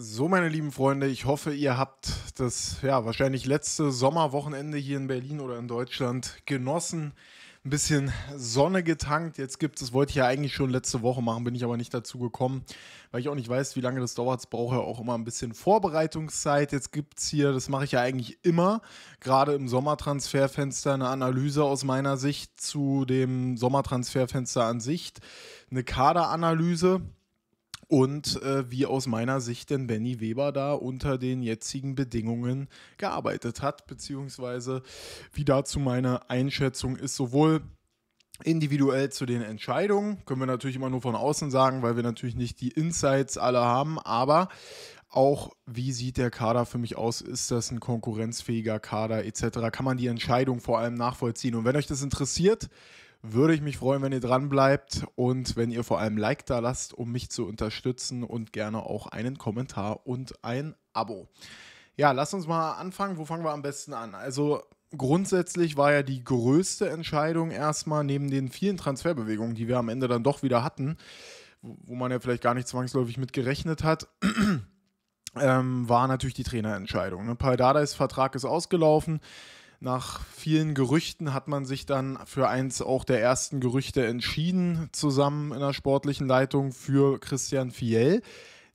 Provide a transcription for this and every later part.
So, meine lieben Freunde, ich hoffe, ihr habt das ja wahrscheinlich letzte Sommerwochenende hier in Berlin oder in Deutschland genossen. Ein bisschen Sonne getankt. Jetzt gibt es, wollte ich ja eigentlich schon letzte Woche machen, bin ich aber nicht dazu gekommen, weil ich auch nicht weiß, wie lange das dauert. Es braucht ja auch immer ein bisschen Vorbereitungszeit. Jetzt gibt es hier, das mache ich ja eigentlich immer, gerade im Sommertransferfenster, eine Analyse aus meiner Sicht zu dem Sommertransferfenster an sich. Eine Kaderanalyse und äh, wie aus meiner Sicht denn Benny Weber da unter den jetzigen Bedingungen gearbeitet hat, beziehungsweise wie dazu meine Einschätzung ist, sowohl individuell zu den Entscheidungen, können wir natürlich immer nur von außen sagen, weil wir natürlich nicht die Insights alle haben, aber auch wie sieht der Kader für mich aus, ist das ein konkurrenzfähiger Kader etc., kann man die Entscheidung vor allem nachvollziehen. Und wenn euch das interessiert, würde ich mich freuen, wenn ihr dran bleibt und wenn ihr vor allem Like da lasst, um mich zu unterstützen und gerne auch einen Kommentar und ein Abo. Ja, lasst uns mal anfangen. Wo fangen wir am besten an? Also grundsätzlich war ja die größte Entscheidung erstmal neben den vielen Transferbewegungen, die wir am Ende dann doch wieder hatten, wo man ja vielleicht gar nicht zwangsläufig mit gerechnet hat. ähm, war natürlich die Trainerentscheidung. Ne? Paul Dardais Vertrag ist ausgelaufen. Nach vielen Gerüchten hat man sich dann für eins auch der ersten Gerüchte entschieden, zusammen in der sportlichen Leitung für Christian Fiel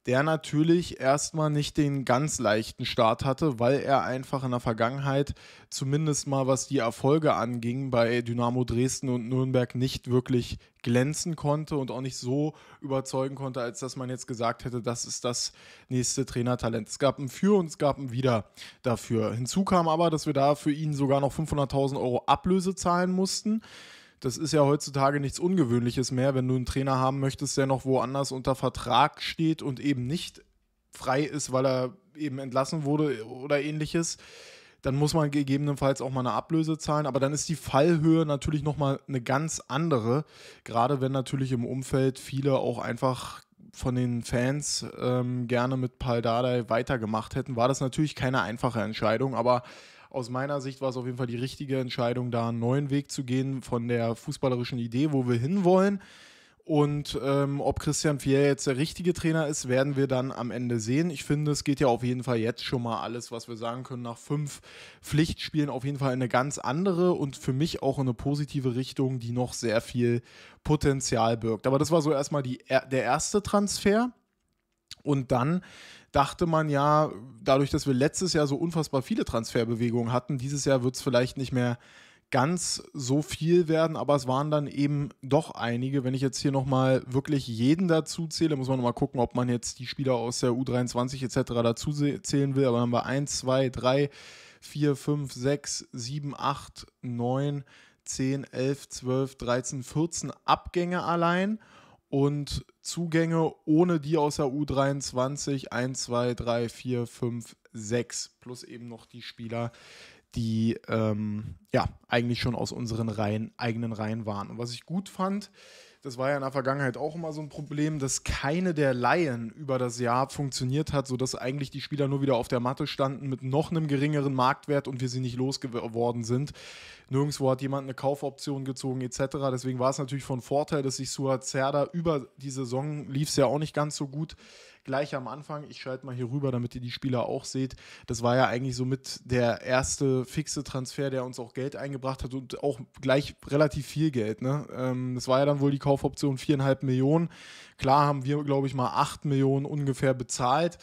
der natürlich erstmal nicht den ganz leichten Start hatte, weil er einfach in der Vergangenheit zumindest mal was die Erfolge anging bei Dynamo Dresden und Nürnberg nicht wirklich glänzen konnte und auch nicht so überzeugen konnte, als dass man jetzt gesagt hätte, das ist das nächste Trainertalent. Es gab ein Für und es gab ein Wider dafür. Hinzu kam aber, dass wir da für ihn sogar noch 500.000 Euro Ablöse zahlen mussten. Das ist ja heutzutage nichts Ungewöhnliches mehr, wenn du einen Trainer haben möchtest, der noch woanders unter Vertrag steht und eben nicht frei ist, weil er eben entlassen wurde oder ähnliches. Dann muss man gegebenenfalls auch mal eine Ablöse zahlen, aber dann ist die Fallhöhe natürlich nochmal eine ganz andere. Gerade wenn natürlich im Umfeld viele auch einfach von den Fans ähm, gerne mit Paul Dardai weitergemacht hätten, war das natürlich keine einfache Entscheidung, aber aus meiner Sicht war es auf jeden Fall die richtige Entscheidung, da einen neuen Weg zu gehen von der fußballerischen Idee, wo wir hinwollen. Und ähm, ob Christian Fier jetzt der richtige Trainer ist, werden wir dann am Ende sehen. Ich finde, es geht ja auf jeden Fall jetzt schon mal alles, was wir sagen können, nach fünf Pflichtspielen auf jeden Fall in eine ganz andere und für mich auch in eine positive Richtung, die noch sehr viel Potenzial birgt. Aber das war so erstmal die, der erste Transfer. Und dann dachte man ja, dadurch, dass wir letztes Jahr so unfassbar viele Transferbewegungen hatten, dieses Jahr wird es vielleicht nicht mehr ganz so viel werden, aber es waren dann eben doch einige. Wenn ich jetzt hier nochmal wirklich jeden dazu zähle, muss man nochmal gucken, ob man jetzt die Spieler aus der U23 etc. dazu zählen will. Aber dann haben wir 1, 2, 3, 4, 5, 6, 7, 8, 9, 10, 11, 12, 13, 14 Abgänge allein und Zugänge ohne die aus der U23 1, 2, 3, 4, 5, 6 plus eben noch die Spieler, die ähm, ja eigentlich schon aus unseren Reihen, eigenen Reihen waren. Und was ich gut fand, das war ja in der Vergangenheit auch immer so ein Problem, dass keine der Laien über das Jahr funktioniert hat, sodass eigentlich die Spieler nur wieder auf der Matte standen mit noch einem geringeren Marktwert und wir sie nicht losgeworden sind. Nirgendwo hat jemand eine Kaufoption gezogen etc. Deswegen war es natürlich von Vorteil, dass sich Suat Zerda über die Saison lief es ja auch nicht ganz so gut gleich am Anfang, ich schalte mal hier rüber, damit ihr die Spieler auch seht, das war ja eigentlich somit der erste fixe Transfer, der uns auch Geld eingebracht hat und auch gleich relativ viel Geld. Ne? Ähm, das war ja dann wohl die Kaufoption viereinhalb Millionen. Klar haben wir, glaube ich, mal acht Millionen ungefähr bezahlt,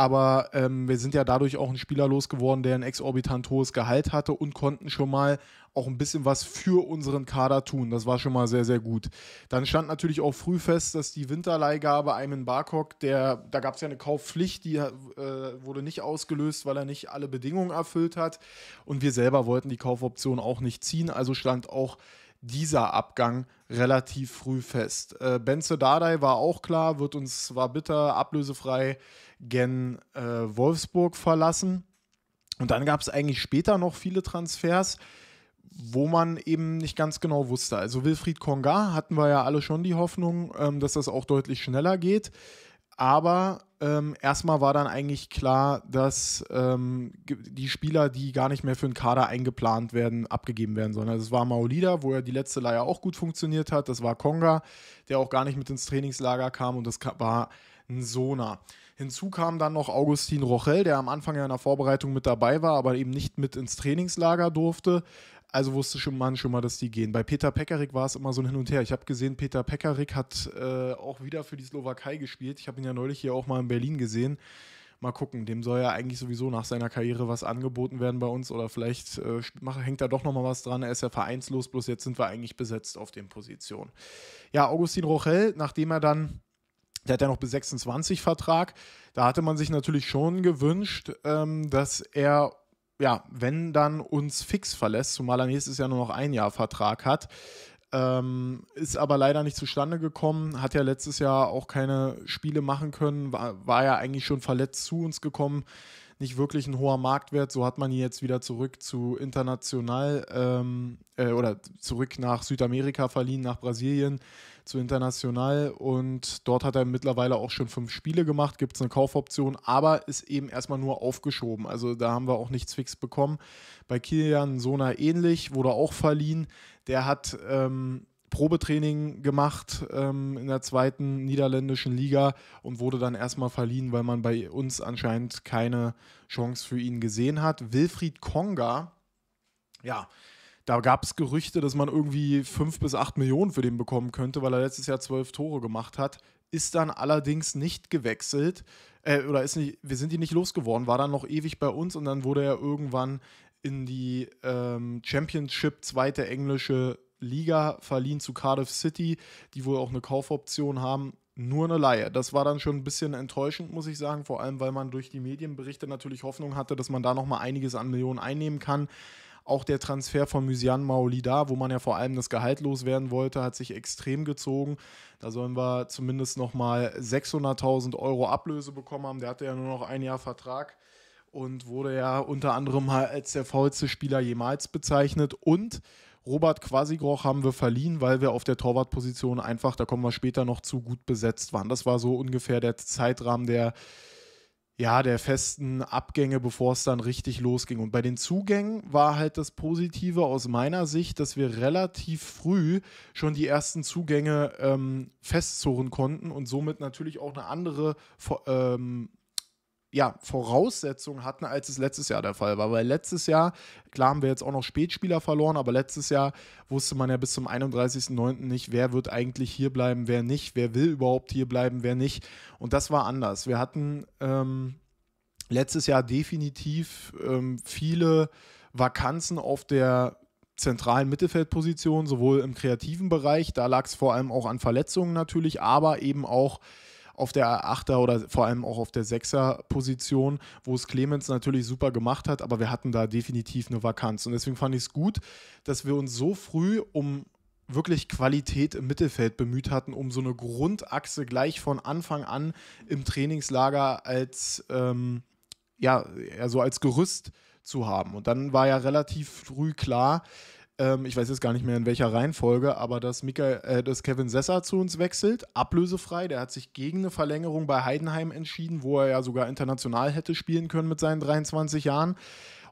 aber ähm, wir sind ja dadurch auch ein Spieler losgeworden, der ein exorbitant hohes Gehalt hatte und konnten schon mal auch ein bisschen was für unseren Kader tun. Das war schon mal sehr, sehr gut. Dann stand natürlich auch früh fest, dass die Winterleihgabe Ayman Barkok, der, da gab es ja eine Kaufpflicht, die äh, wurde nicht ausgelöst, weil er nicht alle Bedingungen erfüllt hat. Und wir selber wollten die Kaufoption auch nicht ziehen. Also stand auch dieser Abgang relativ früh fest. Äh, Benze Dardai war auch klar, wird uns, war bitter, ablösefrei gen äh, Wolfsburg verlassen. Und dann gab es eigentlich später noch viele Transfers wo man eben nicht ganz genau wusste. Also Wilfried Konga hatten wir ja alle schon die Hoffnung, ähm, dass das auch deutlich schneller geht. Aber ähm, erstmal war dann eigentlich klar, dass ähm, die Spieler, die gar nicht mehr für den Kader eingeplant werden, abgegeben werden sollen. Also es war Maolida, wo ja die letzte Leier auch gut funktioniert hat. Das war Konga, der auch gar nicht mit ins Trainingslager kam. Und das war Sona. Hinzu kam dann noch Augustin Rochel, der am Anfang ja in der Vorbereitung mit dabei war, aber eben nicht mit ins Trainingslager durfte. Also wusste schon man schon mal, dass die gehen. Bei Peter Pekarik war es immer so ein Hin und Her. Ich habe gesehen, Peter Pekarik hat äh, auch wieder für die Slowakei gespielt. Ich habe ihn ja neulich hier auch mal in Berlin gesehen. Mal gucken, dem soll ja eigentlich sowieso nach seiner Karriere was angeboten werden bei uns oder vielleicht äh, hängt da doch nochmal was dran. Er ist ja vereinslos, bloß jetzt sind wir eigentlich besetzt auf den Positionen. Ja, Augustin Rochel, nachdem er dann der hat ja noch bis 26 Vertrag. Da hatte man sich natürlich schon gewünscht, ähm, dass er, ja, wenn dann uns fix verlässt, zumal er nächstes Jahr nur noch ein Jahr Vertrag hat. Ähm, ist aber leider nicht zustande gekommen, hat ja letztes Jahr auch keine Spiele machen können, war, war ja eigentlich schon verletzt zu uns gekommen. Nicht wirklich ein hoher Marktwert, so hat man ihn jetzt wieder zurück zu international ähm, äh, oder zurück nach Südamerika verliehen, nach Brasilien zu International und dort hat er mittlerweile auch schon fünf Spiele gemacht, gibt es eine Kaufoption, aber ist eben erstmal nur aufgeschoben. Also da haben wir auch nichts fix bekommen. Bei Kilian Sona ähnlich, wurde auch verliehen. Der hat ähm, Probetraining gemacht ähm, in der zweiten niederländischen Liga und wurde dann erstmal verliehen, weil man bei uns anscheinend keine Chance für ihn gesehen hat. Wilfried Konga, ja, da gab es Gerüchte, dass man irgendwie fünf bis acht Millionen für den bekommen könnte, weil er letztes Jahr zwölf Tore gemacht hat. Ist dann allerdings nicht gewechselt. Äh, oder ist nicht, wir sind ihn nicht losgeworden, war dann noch ewig bei uns und dann wurde er irgendwann in die ähm, Championship, zweite englische Liga verliehen zu Cardiff City, die wohl auch eine Kaufoption haben. Nur eine Laie. Das war dann schon ein bisschen enttäuschend, muss ich sagen, vor allem weil man durch die Medienberichte natürlich Hoffnung hatte, dass man da nochmal einiges an Millionen einnehmen kann. Auch der Transfer von Mysian Maolida, wo man ja vor allem das Gehalt loswerden wollte, hat sich extrem gezogen. Da sollen wir zumindest nochmal 600.000 Euro Ablöse bekommen haben. Der hatte ja nur noch ein Jahr Vertrag und wurde ja unter anderem als der faulste Spieler jemals bezeichnet. Und Robert Quasigroch haben wir verliehen, weil wir auf der Torwartposition einfach, da kommen wir später noch zu, gut besetzt waren. Das war so ungefähr der Zeitrahmen der ja, der festen Abgänge, bevor es dann richtig losging. Und bei den Zugängen war halt das Positive aus meiner Sicht, dass wir relativ früh schon die ersten Zugänge ähm, festzurren konnten und somit natürlich auch eine andere ähm, ja, Voraussetzungen hatten, als es letztes Jahr der Fall war. Weil letztes Jahr, klar haben wir jetzt auch noch Spätspieler verloren, aber letztes Jahr wusste man ja bis zum 31.09. nicht, wer wird eigentlich hier bleiben, wer nicht, wer will überhaupt hier bleiben, wer nicht. Und das war anders. Wir hatten ähm, letztes Jahr definitiv ähm, viele Vakanzen auf der zentralen Mittelfeldposition, sowohl im kreativen Bereich, da lag es vor allem auch an Verletzungen natürlich, aber eben auch auf der Achter oder vor allem auch auf der Sechser-Position, wo es Clemens natürlich super gemacht hat, aber wir hatten da definitiv eine Vakanz. Und deswegen fand ich es gut, dass wir uns so früh um wirklich Qualität im Mittelfeld bemüht hatten, um so eine Grundachse gleich von Anfang an im Trainingslager als, ähm, ja, also als Gerüst zu haben. Und dann war ja relativ früh klar, ähm, ich weiß jetzt gar nicht mehr in welcher Reihenfolge, aber dass, Michael, äh, dass Kevin Sessa zu uns wechselt, ablösefrei. Der hat sich gegen eine Verlängerung bei Heidenheim entschieden, wo er ja sogar international hätte spielen können mit seinen 23 Jahren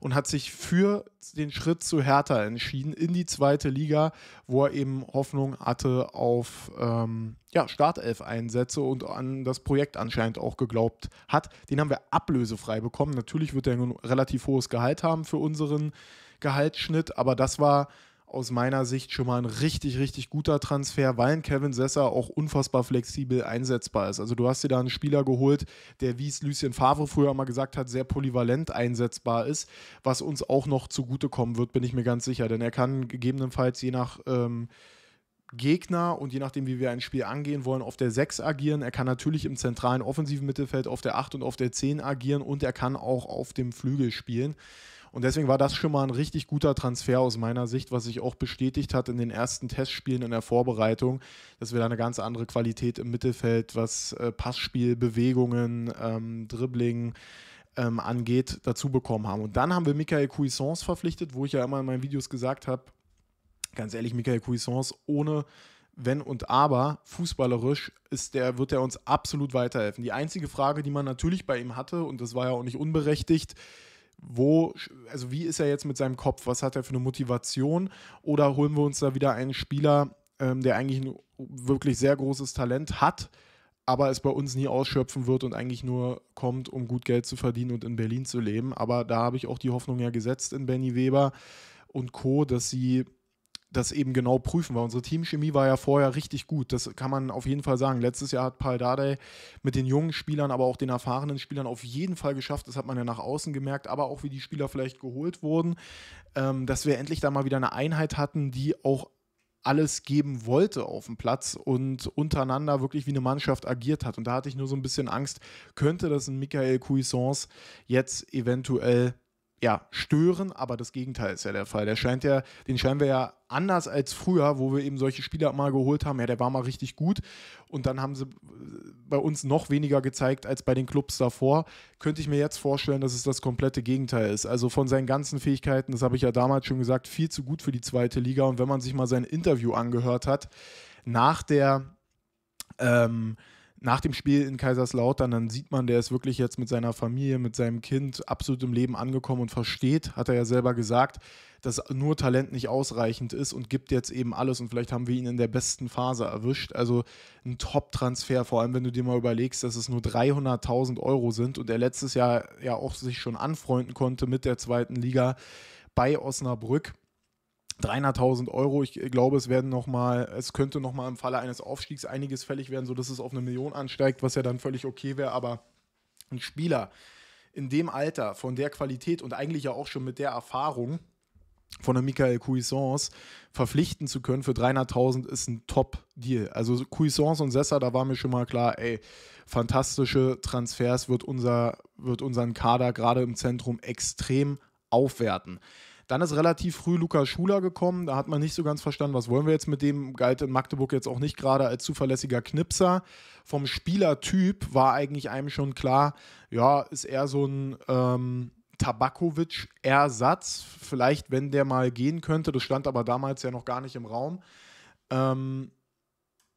und hat sich für den Schritt zu Hertha entschieden in die zweite Liga, wo er eben Hoffnung hatte auf ähm, ja, Startelf-Einsätze und an das Projekt anscheinend auch geglaubt hat. Den haben wir ablösefrei bekommen. Natürlich wird er ein relativ hohes Gehalt haben für unseren Gehaltsschnitt, aber das war aus meiner Sicht schon mal ein richtig, richtig guter Transfer, weil ein Kevin Sesser auch unfassbar flexibel einsetzbar ist. Also du hast dir da einen Spieler geholt, der, wie es Lucien Favre früher mal gesagt hat, sehr polyvalent einsetzbar ist, was uns auch noch zugutekommen wird, bin ich mir ganz sicher. Denn er kann gegebenenfalls je nach ähm, Gegner und je nachdem, wie wir ein Spiel angehen wollen, auf der 6 agieren. Er kann natürlich im zentralen offensiven Mittelfeld auf der 8 und auf der 10 agieren und er kann auch auf dem Flügel spielen. Und deswegen war das schon mal ein richtig guter Transfer aus meiner Sicht, was sich auch bestätigt hat in den ersten Testspielen in der Vorbereitung, dass wir da eine ganz andere Qualität im Mittelfeld, was äh, Passspiel, Bewegungen, ähm, Dribbling ähm, angeht, dazu bekommen haben. Und dann haben wir Michael Cuisance verpflichtet, wo ich ja immer in meinen Videos gesagt habe, ganz ehrlich, Michael Cuisance ohne wenn und aber fußballerisch ist der, wird er uns absolut weiterhelfen. Die einzige Frage, die man natürlich bei ihm hatte, und das war ja auch nicht unberechtigt, wo, also wie ist er jetzt mit seinem Kopf? Was hat er für eine Motivation? Oder holen wir uns da wieder einen Spieler, ähm, der eigentlich ein wirklich sehr großes Talent hat, aber es bei uns nie ausschöpfen wird und eigentlich nur kommt, um gut Geld zu verdienen und in Berlin zu leben. Aber da habe ich auch die Hoffnung ja gesetzt in Benny Weber und Co., dass sie das eben genau prüfen, weil unsere Teamchemie war ja vorher richtig gut. Das kann man auf jeden Fall sagen. Letztes Jahr hat Paul Dardai mit den jungen Spielern, aber auch den erfahrenen Spielern auf jeden Fall geschafft. Das hat man ja nach außen gemerkt, aber auch wie die Spieler vielleicht geholt wurden, ähm, dass wir endlich da mal wieder eine Einheit hatten, die auch alles geben wollte auf dem Platz und untereinander wirklich wie eine Mannschaft agiert hat. Und da hatte ich nur so ein bisschen Angst, könnte das ein Michael Cuisance jetzt eventuell ja, stören, aber das Gegenteil ist ja der Fall. Der scheint ja, den scheinen wir ja anders als früher, wo wir eben solche Spieler mal geholt haben, ja, der war mal richtig gut und dann haben sie bei uns noch weniger gezeigt als bei den Clubs davor. Könnte ich mir jetzt vorstellen, dass es das komplette Gegenteil ist. Also von seinen ganzen Fähigkeiten, das habe ich ja damals schon gesagt, viel zu gut für die zweite Liga und wenn man sich mal sein Interview angehört hat, nach der ähm, nach dem Spiel in Kaiserslautern, dann sieht man, der ist wirklich jetzt mit seiner Familie, mit seinem Kind absolut im Leben angekommen und versteht, hat er ja selber gesagt, dass nur Talent nicht ausreichend ist und gibt jetzt eben alles und vielleicht haben wir ihn in der besten Phase erwischt. Also ein Top-Transfer, vor allem wenn du dir mal überlegst, dass es nur 300.000 Euro sind und er letztes Jahr ja auch sich schon anfreunden konnte mit der zweiten Liga bei Osnabrück 300.000 Euro. Ich glaube, es werden noch mal, es könnte noch mal im Falle eines Aufstiegs einiges fällig werden, sodass es auf eine Million ansteigt, was ja dann völlig okay wäre. Aber ein Spieler in dem Alter, von der Qualität und eigentlich ja auch schon mit der Erfahrung von der Michael Cuisance verpflichten zu können für 300.000 ist ein Top-Deal. Also Cuisance und Sessa, da war mir schon mal klar, ey, fantastische Transfers wird, unser, wird unseren Kader gerade im Zentrum extrem aufwerten. Dann ist relativ früh Lukas Schuler gekommen. Da hat man nicht so ganz verstanden, was wollen wir jetzt mit dem. Galt in Magdeburg jetzt auch nicht gerade als zuverlässiger Knipser. Vom Spielertyp war eigentlich einem schon klar, ja, ist eher so ein ähm, Tabakovic-Ersatz. Vielleicht, wenn der mal gehen könnte. Das stand aber damals ja noch gar nicht im Raum. Ähm,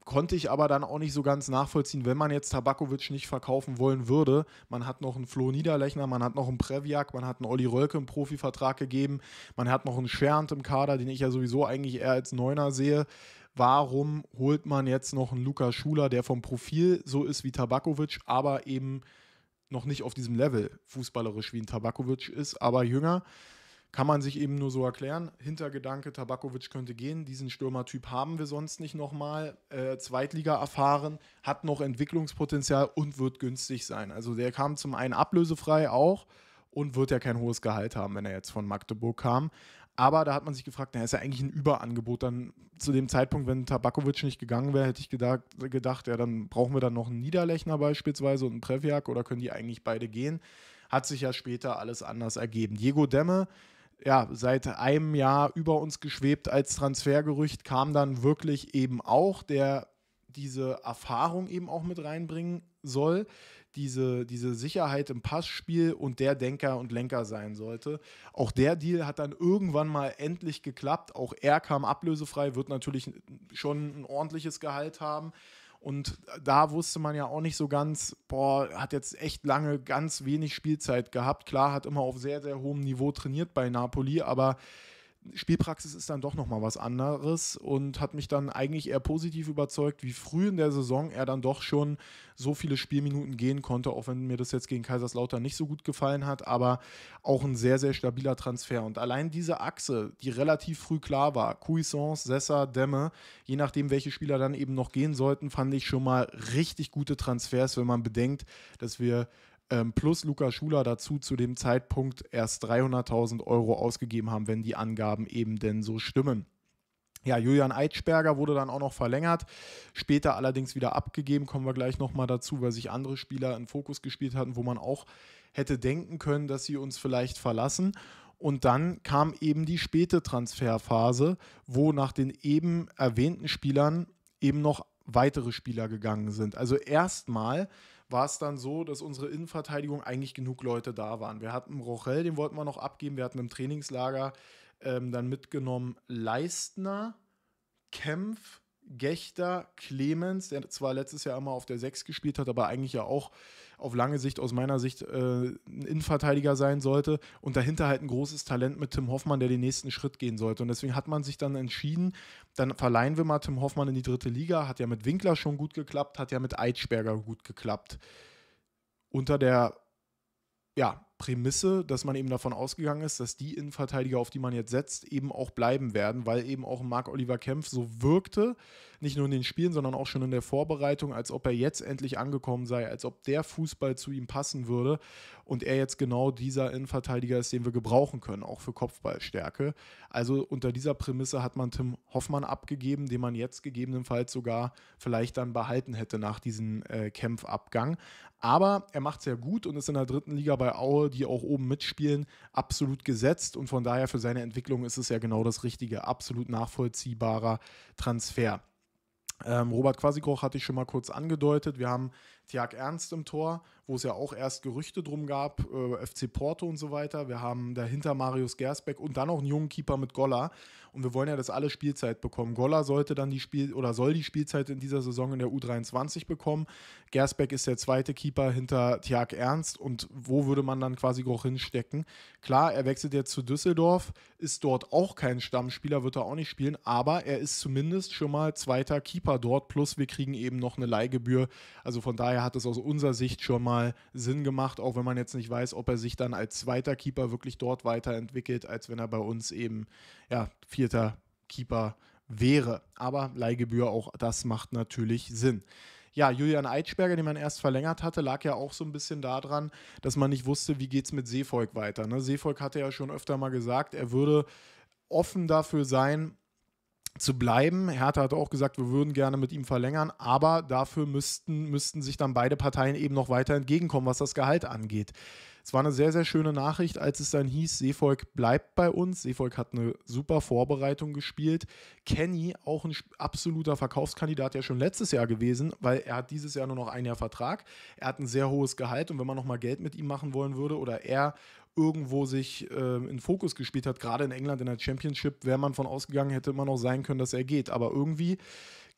konnte ich aber dann auch nicht so ganz nachvollziehen, wenn man jetzt Tabakovic nicht verkaufen wollen würde. Man hat noch einen Flo Niederlechner, man hat noch einen Previak, man hat einen Olli Rölke im Profivertrag gegeben, man hat noch einen Schernt im Kader, den ich ja sowieso eigentlich eher als Neuner sehe. Warum holt man jetzt noch einen Lukas Schuler, der vom Profil so ist wie Tabakovic, aber eben noch nicht auf diesem Level fußballerisch wie ein Tabakovic ist, aber jünger? Kann man sich eben nur so erklären. Hintergedanke, Tabakovic könnte gehen. Diesen Stürmertyp haben wir sonst nicht nochmal. Äh, Zweitliga erfahren, hat noch Entwicklungspotenzial und wird günstig sein. Also der kam zum einen ablösefrei auch und wird ja kein hohes Gehalt haben, wenn er jetzt von Magdeburg kam. Aber da hat man sich gefragt, na, ist ja eigentlich ein Überangebot. Dann zu dem Zeitpunkt, wenn Tabakovic nicht gegangen wäre, hätte ich gedacht, gedacht, ja, dann brauchen wir dann noch einen Niederlechner beispielsweise und einen Prevjak oder können die eigentlich beide gehen? Hat sich ja später alles anders ergeben. Diego Demme ja, seit einem Jahr über uns geschwebt als Transfergerücht, kam dann wirklich eben auch, der diese Erfahrung eben auch mit reinbringen soll, diese, diese Sicherheit im Passspiel und der Denker und Lenker sein sollte. Auch der Deal hat dann irgendwann mal endlich geklappt. Auch er kam ablösefrei, wird natürlich schon ein ordentliches Gehalt haben. Und da wusste man ja auch nicht so ganz, boah, hat jetzt echt lange ganz wenig Spielzeit gehabt. Klar, hat immer auf sehr, sehr hohem Niveau trainiert bei Napoli, aber Spielpraxis ist dann doch nochmal was anderes und hat mich dann eigentlich eher positiv überzeugt, wie früh in der Saison er dann doch schon so viele Spielminuten gehen konnte, auch wenn mir das jetzt gegen Kaiserslautern nicht so gut gefallen hat, aber auch ein sehr, sehr stabiler Transfer. Und allein diese Achse, die relativ früh klar war, Cuisance, Sessa, Demme, je nachdem, welche Spieler dann eben noch gehen sollten, fand ich schon mal richtig gute Transfers, wenn man bedenkt, dass wir ähm, plus Lukas Schuler dazu zu dem Zeitpunkt erst 300.000 Euro ausgegeben haben, wenn die Angaben eben denn so stimmen. Ja, Julian Eitschberger wurde dann auch noch verlängert, später allerdings wieder abgegeben, kommen wir gleich nochmal dazu, weil sich andere Spieler in Fokus gespielt hatten, wo man auch hätte denken können, dass sie uns vielleicht verlassen. Und dann kam eben die späte Transferphase, wo nach den eben erwähnten Spielern eben noch weitere Spieler gegangen sind. Also erstmal war es dann so, dass unsere Innenverteidigung eigentlich genug Leute da waren. Wir hatten Rochel, den wollten wir noch abgeben. Wir hatten im Trainingslager ähm, dann mitgenommen Leistner, Kempf, Gechter, Clemens, der zwar letztes Jahr immer auf der 6 gespielt hat, aber eigentlich ja auch auf lange Sicht aus meiner Sicht äh, ein Innenverteidiger sein sollte und dahinter halt ein großes Talent mit Tim Hoffmann, der den nächsten Schritt gehen sollte. Und deswegen hat man sich dann entschieden, dann verleihen wir mal Tim Hoffmann in die dritte Liga. Hat ja mit Winkler schon gut geklappt, hat ja mit Eitschberger gut geklappt. Unter der ja, Prämisse, dass man eben davon ausgegangen ist, dass die Innenverteidiger, auf die man jetzt setzt, eben auch bleiben werden, weil eben auch Marc-Oliver Kempf so wirkte, nicht nur in den Spielen, sondern auch schon in der Vorbereitung, als ob er jetzt endlich angekommen sei, als ob der Fußball zu ihm passen würde und er jetzt genau dieser Innenverteidiger ist, den wir gebrauchen können, auch für Kopfballstärke. Also unter dieser Prämisse hat man Tim Hoffmann abgegeben, den man jetzt gegebenenfalls sogar vielleicht dann behalten hätte nach diesem äh, Kempf-Abgang. Aber er macht es ja gut und ist in der dritten Liga bei Aue die auch oben mitspielen, absolut gesetzt und von daher für seine Entwicklung ist es ja genau das Richtige, absolut nachvollziehbarer Transfer. Ähm, Robert Quasikroch hatte ich schon mal kurz angedeutet. Wir haben Tiag Ernst im Tor, wo es ja auch erst Gerüchte drum gab, äh, FC Porto und so weiter. Wir haben dahinter Marius Gersbeck und dann noch einen jungen Keeper mit Golla. Und wir wollen ja, dass alle Spielzeit bekommen. Golla sollte dann die Spiel oder soll die Spielzeit in dieser Saison in der U23 bekommen. Gersbeck ist der zweite Keeper hinter Tiag Ernst. Und wo würde man dann quasi auch hinstecken? Klar, er wechselt jetzt zu Düsseldorf, ist dort auch kein Stammspieler, wird er auch nicht spielen, aber er ist zumindest schon mal zweiter Keeper dort. Plus wir kriegen eben noch eine Leihgebühr. Also von daher hat es aus unserer Sicht schon mal Sinn gemacht, auch wenn man jetzt nicht weiß, ob er sich dann als zweiter Keeper wirklich dort weiterentwickelt, als wenn er bei uns eben ja, vierter Keeper wäre. Aber Leihgebühr, auch das macht natürlich Sinn. Ja, Julian Eitschberger, den man erst verlängert hatte, lag ja auch so ein bisschen daran, dass man nicht wusste, wie geht es mit Seevolk weiter. Ne? Seevolk hatte ja schon öfter mal gesagt, er würde offen dafür sein, zu bleiben. Hertha hat auch gesagt, wir würden gerne mit ihm verlängern, aber dafür müssten, müssten sich dann beide Parteien eben noch weiter entgegenkommen, was das Gehalt angeht. Es war eine sehr, sehr schöne Nachricht, als es dann hieß, Seevolk bleibt bei uns. Seevolk hat eine super Vorbereitung gespielt. Kenny, auch ein absoluter Verkaufskandidat ja schon letztes Jahr gewesen, weil er hat dieses Jahr nur noch ein Jahr Vertrag. Er hat ein sehr hohes Gehalt und wenn man nochmal Geld mit ihm machen wollen würde oder er irgendwo sich äh, in Fokus gespielt hat, gerade in England in der Championship, wäre man von ausgegangen, hätte immer noch sein können, dass er geht. Aber irgendwie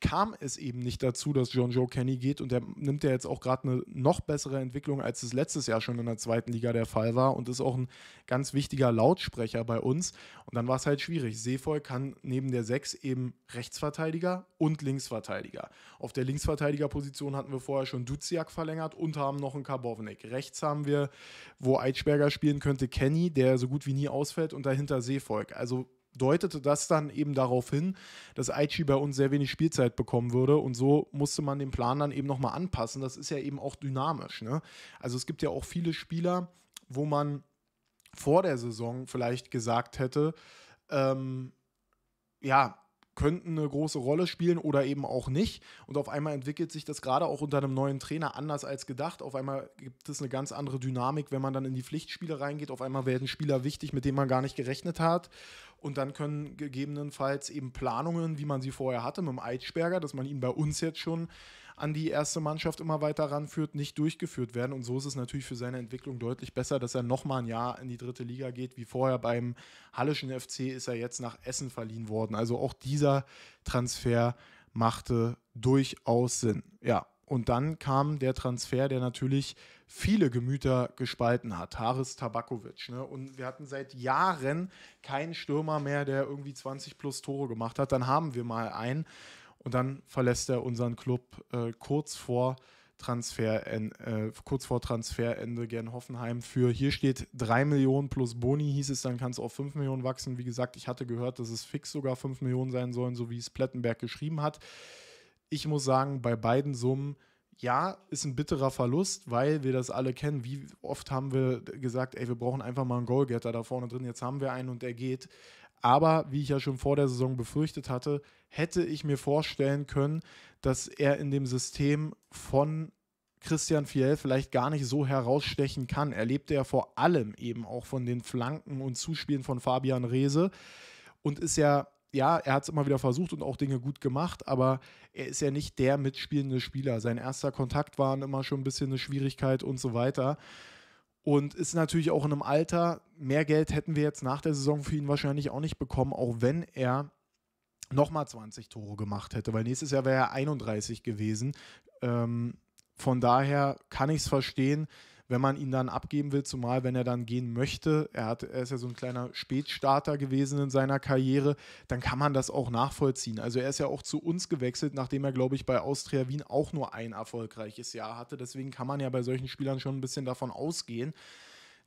kam es eben nicht dazu, dass John Joe Kenny geht und der nimmt ja jetzt auch gerade eine noch bessere Entwicklung, als es letztes Jahr schon in der zweiten Liga der Fall war und ist auch ein ganz wichtiger Lautsprecher bei uns. Und dann war es halt schwierig. Seevoll kann neben der 6 eben Rechtsverteidiger und Linksverteidiger. Auf der Linksverteidigerposition hatten wir vorher schon Duziak verlängert und haben noch einen Karbovnik. Rechts haben wir, wo Eitschberger spielen könnte, Kenny, der so gut wie nie ausfällt und dahinter Seevolk. Also deutete das dann eben darauf hin, dass Aichi bei uns sehr wenig Spielzeit bekommen würde und so musste man den Plan dann eben nochmal anpassen. Das ist ja eben auch dynamisch. Ne? Also es gibt ja auch viele Spieler, wo man vor der Saison vielleicht gesagt hätte, ähm, ja, könnten eine große Rolle spielen oder eben auch nicht. Und auf einmal entwickelt sich das gerade auch unter einem neuen Trainer anders als gedacht. Auf einmal gibt es eine ganz andere Dynamik, wenn man dann in die Pflichtspiele reingeht. Auf einmal werden Spieler wichtig, mit denen man gar nicht gerechnet hat. Und dann können gegebenenfalls eben Planungen, wie man sie vorher hatte, mit dem Eitschberger, dass man ihn bei uns jetzt schon an die erste Mannschaft immer weiter ranführt, nicht durchgeführt werden. Und so ist es natürlich für seine Entwicklung deutlich besser, dass er nochmal ein Jahr in die dritte Liga geht. Wie vorher beim Hallischen FC ist er jetzt nach Essen verliehen worden. Also auch dieser Transfer machte durchaus Sinn. Ja, und dann kam der Transfer, der natürlich viele Gemüter gespalten hat. Haris Tabakovic. Ne? Und wir hatten seit Jahren keinen Stürmer mehr, der irgendwie 20 plus Tore gemacht hat. Dann haben wir mal einen. Und dann verlässt er unseren Club äh, kurz vor Transfer, äh, kurz vor Transferende gern Hoffenheim für, hier steht 3 Millionen plus Boni, hieß es, dann kann es auf 5 Millionen wachsen. Wie gesagt, ich hatte gehört, dass es fix sogar 5 Millionen sein sollen, so wie es Plettenberg geschrieben hat. Ich muss sagen, bei beiden Summen, ja, ist ein bitterer Verlust, weil wir das alle kennen. Wie oft haben wir gesagt, ey, wir brauchen einfach mal einen Goalgetter da vorne drin. Jetzt haben wir einen und der geht. Aber wie ich ja schon vor der Saison befürchtet hatte, hätte ich mir vorstellen können, dass er in dem System von Christian Fiel vielleicht gar nicht so herausstechen kann. Er lebte ja vor allem eben auch von den Flanken und Zuspielen von Fabian Reese und ist ja, ja, er hat es immer wieder versucht und auch Dinge gut gemacht, aber er ist ja nicht der mitspielende Spieler. Sein erster Kontakt war immer schon ein bisschen eine Schwierigkeit und so weiter. Und ist natürlich auch in einem Alter, mehr Geld hätten wir jetzt nach der Saison für ihn wahrscheinlich auch nicht bekommen, auch wenn er nochmal 20 Tore gemacht hätte, weil nächstes Jahr wäre er 31 gewesen. Ähm, von daher kann ich es verstehen, wenn man ihn dann abgeben will, zumal wenn er dann gehen möchte, er, hat, er ist ja so ein kleiner Spätstarter gewesen in seiner Karriere, dann kann man das auch nachvollziehen. Also er ist ja auch zu uns gewechselt, nachdem er, glaube ich, bei Austria Wien auch nur ein erfolgreiches Jahr hatte. Deswegen kann man ja bei solchen Spielern schon ein bisschen davon ausgehen,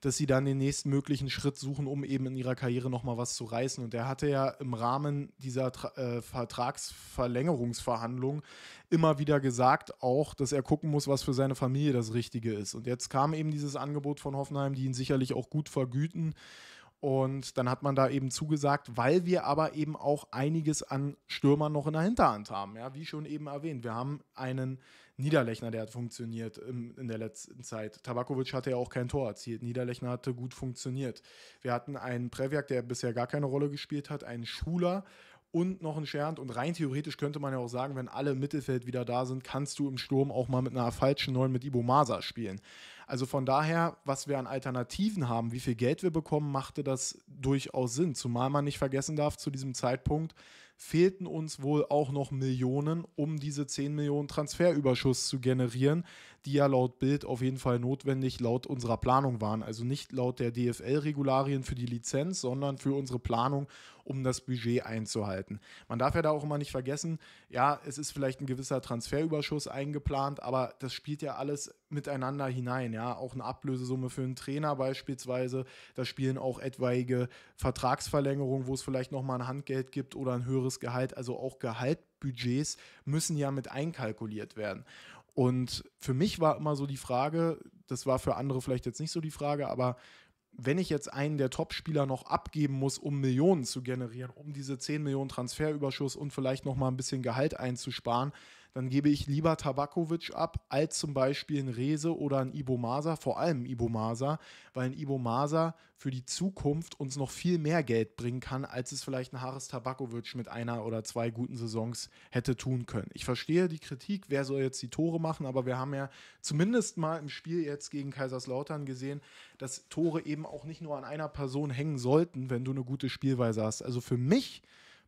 dass sie dann den nächsten möglichen Schritt suchen, um eben in ihrer Karriere nochmal was zu reißen. Und er hatte ja im Rahmen dieser äh, Vertragsverlängerungsverhandlungen immer wieder gesagt, auch, dass er gucken muss, was für seine Familie das Richtige ist. Und jetzt kam eben dieses Angebot von Hoffenheim, die ihn sicherlich auch gut vergüten. Und dann hat man da eben zugesagt, weil wir aber eben auch einiges an Stürmern noch in der Hinterhand haben. Ja, wie schon eben erwähnt, wir haben einen Niederlechner, der hat funktioniert im, in der letzten Zeit. Tabakovic hatte ja auch kein Tor erzielt. Niederlechner hatte gut funktioniert. Wir hatten einen Previak, der bisher gar keine Rolle gespielt hat, einen Schuler und noch ein Schernd. Und rein theoretisch könnte man ja auch sagen, wenn alle im Mittelfeld wieder da sind, kannst du im Sturm auch mal mit einer falschen Neun mit Ibo Masa spielen. Also von daher, was wir an Alternativen haben, wie viel Geld wir bekommen, machte das durchaus Sinn. Zumal man nicht vergessen darf, zu diesem Zeitpunkt fehlten uns wohl auch noch Millionen, um diese 10 Millionen Transferüberschuss zu generieren, die ja laut Bild auf jeden Fall notwendig laut unserer Planung waren. Also nicht laut der DFL-Regularien für die Lizenz, sondern für unsere Planung, um das Budget einzuhalten. Man darf ja da auch immer nicht vergessen, ja, es ist vielleicht ein gewisser Transferüberschuss eingeplant, aber das spielt ja alles miteinander hinein. Ja, auch eine Ablösesumme für einen Trainer beispielsweise. Da spielen auch etwaige Vertragsverlängerungen, wo es vielleicht nochmal ein Handgeld gibt oder ein höheres Gehalt. Also auch Gehaltbudgets müssen ja mit einkalkuliert werden. Und für mich war immer so die Frage, das war für andere vielleicht jetzt nicht so die Frage, aber wenn ich jetzt einen der Top-Spieler noch abgeben muss, um Millionen zu generieren, um diese 10 Millionen Transferüberschuss und vielleicht noch mal ein bisschen Gehalt einzusparen, dann gebe ich lieber Tabakovic ab, als zum Beispiel ein Rese oder ein Ibo Masa, vor allem Ibo Masa, weil ein Ibo Masa für die Zukunft uns noch viel mehr Geld bringen kann, als es vielleicht ein Haris Tabakovic mit einer oder zwei guten Saisons hätte tun können. Ich verstehe die Kritik, wer soll jetzt die Tore machen, aber wir haben ja zumindest mal im Spiel jetzt gegen Kaiserslautern gesehen, dass Tore eben auch nicht nur an einer Person hängen sollten, wenn du eine gute Spielweise hast. Also für mich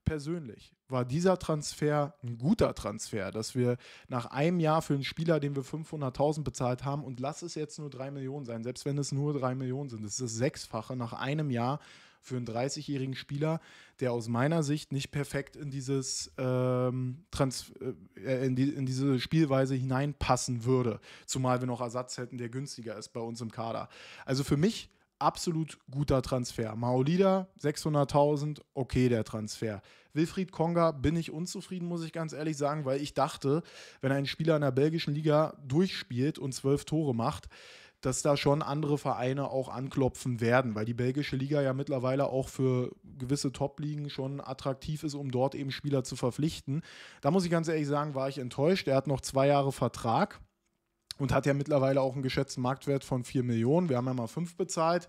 persönlich war dieser Transfer ein guter Transfer, dass wir nach einem Jahr für einen Spieler, den wir 500.000 bezahlt haben, und lass es jetzt nur 3 Millionen sein, selbst wenn es nur 3 Millionen sind, das ist das Sechsfache nach einem Jahr für einen 30-jährigen Spieler, der aus meiner Sicht nicht perfekt in, dieses, ähm, Trans äh, in, die, in diese Spielweise hineinpassen würde, zumal wir noch Ersatz hätten, der günstiger ist bei uns im Kader. Also für mich absolut guter Transfer. Maolida, 600.000, okay der Transfer. Wilfried Konga bin ich unzufrieden, muss ich ganz ehrlich sagen, weil ich dachte, wenn ein Spieler in der belgischen Liga durchspielt und zwölf Tore macht, dass da schon andere Vereine auch anklopfen werden, weil die belgische Liga ja mittlerweile auch für gewisse Top-Ligen schon attraktiv ist, um dort eben Spieler zu verpflichten. Da muss ich ganz ehrlich sagen, war ich enttäuscht. Er hat noch zwei Jahre Vertrag und hat ja mittlerweile auch einen geschätzten Marktwert von 4 Millionen. Wir haben ja mal 5 bezahlt.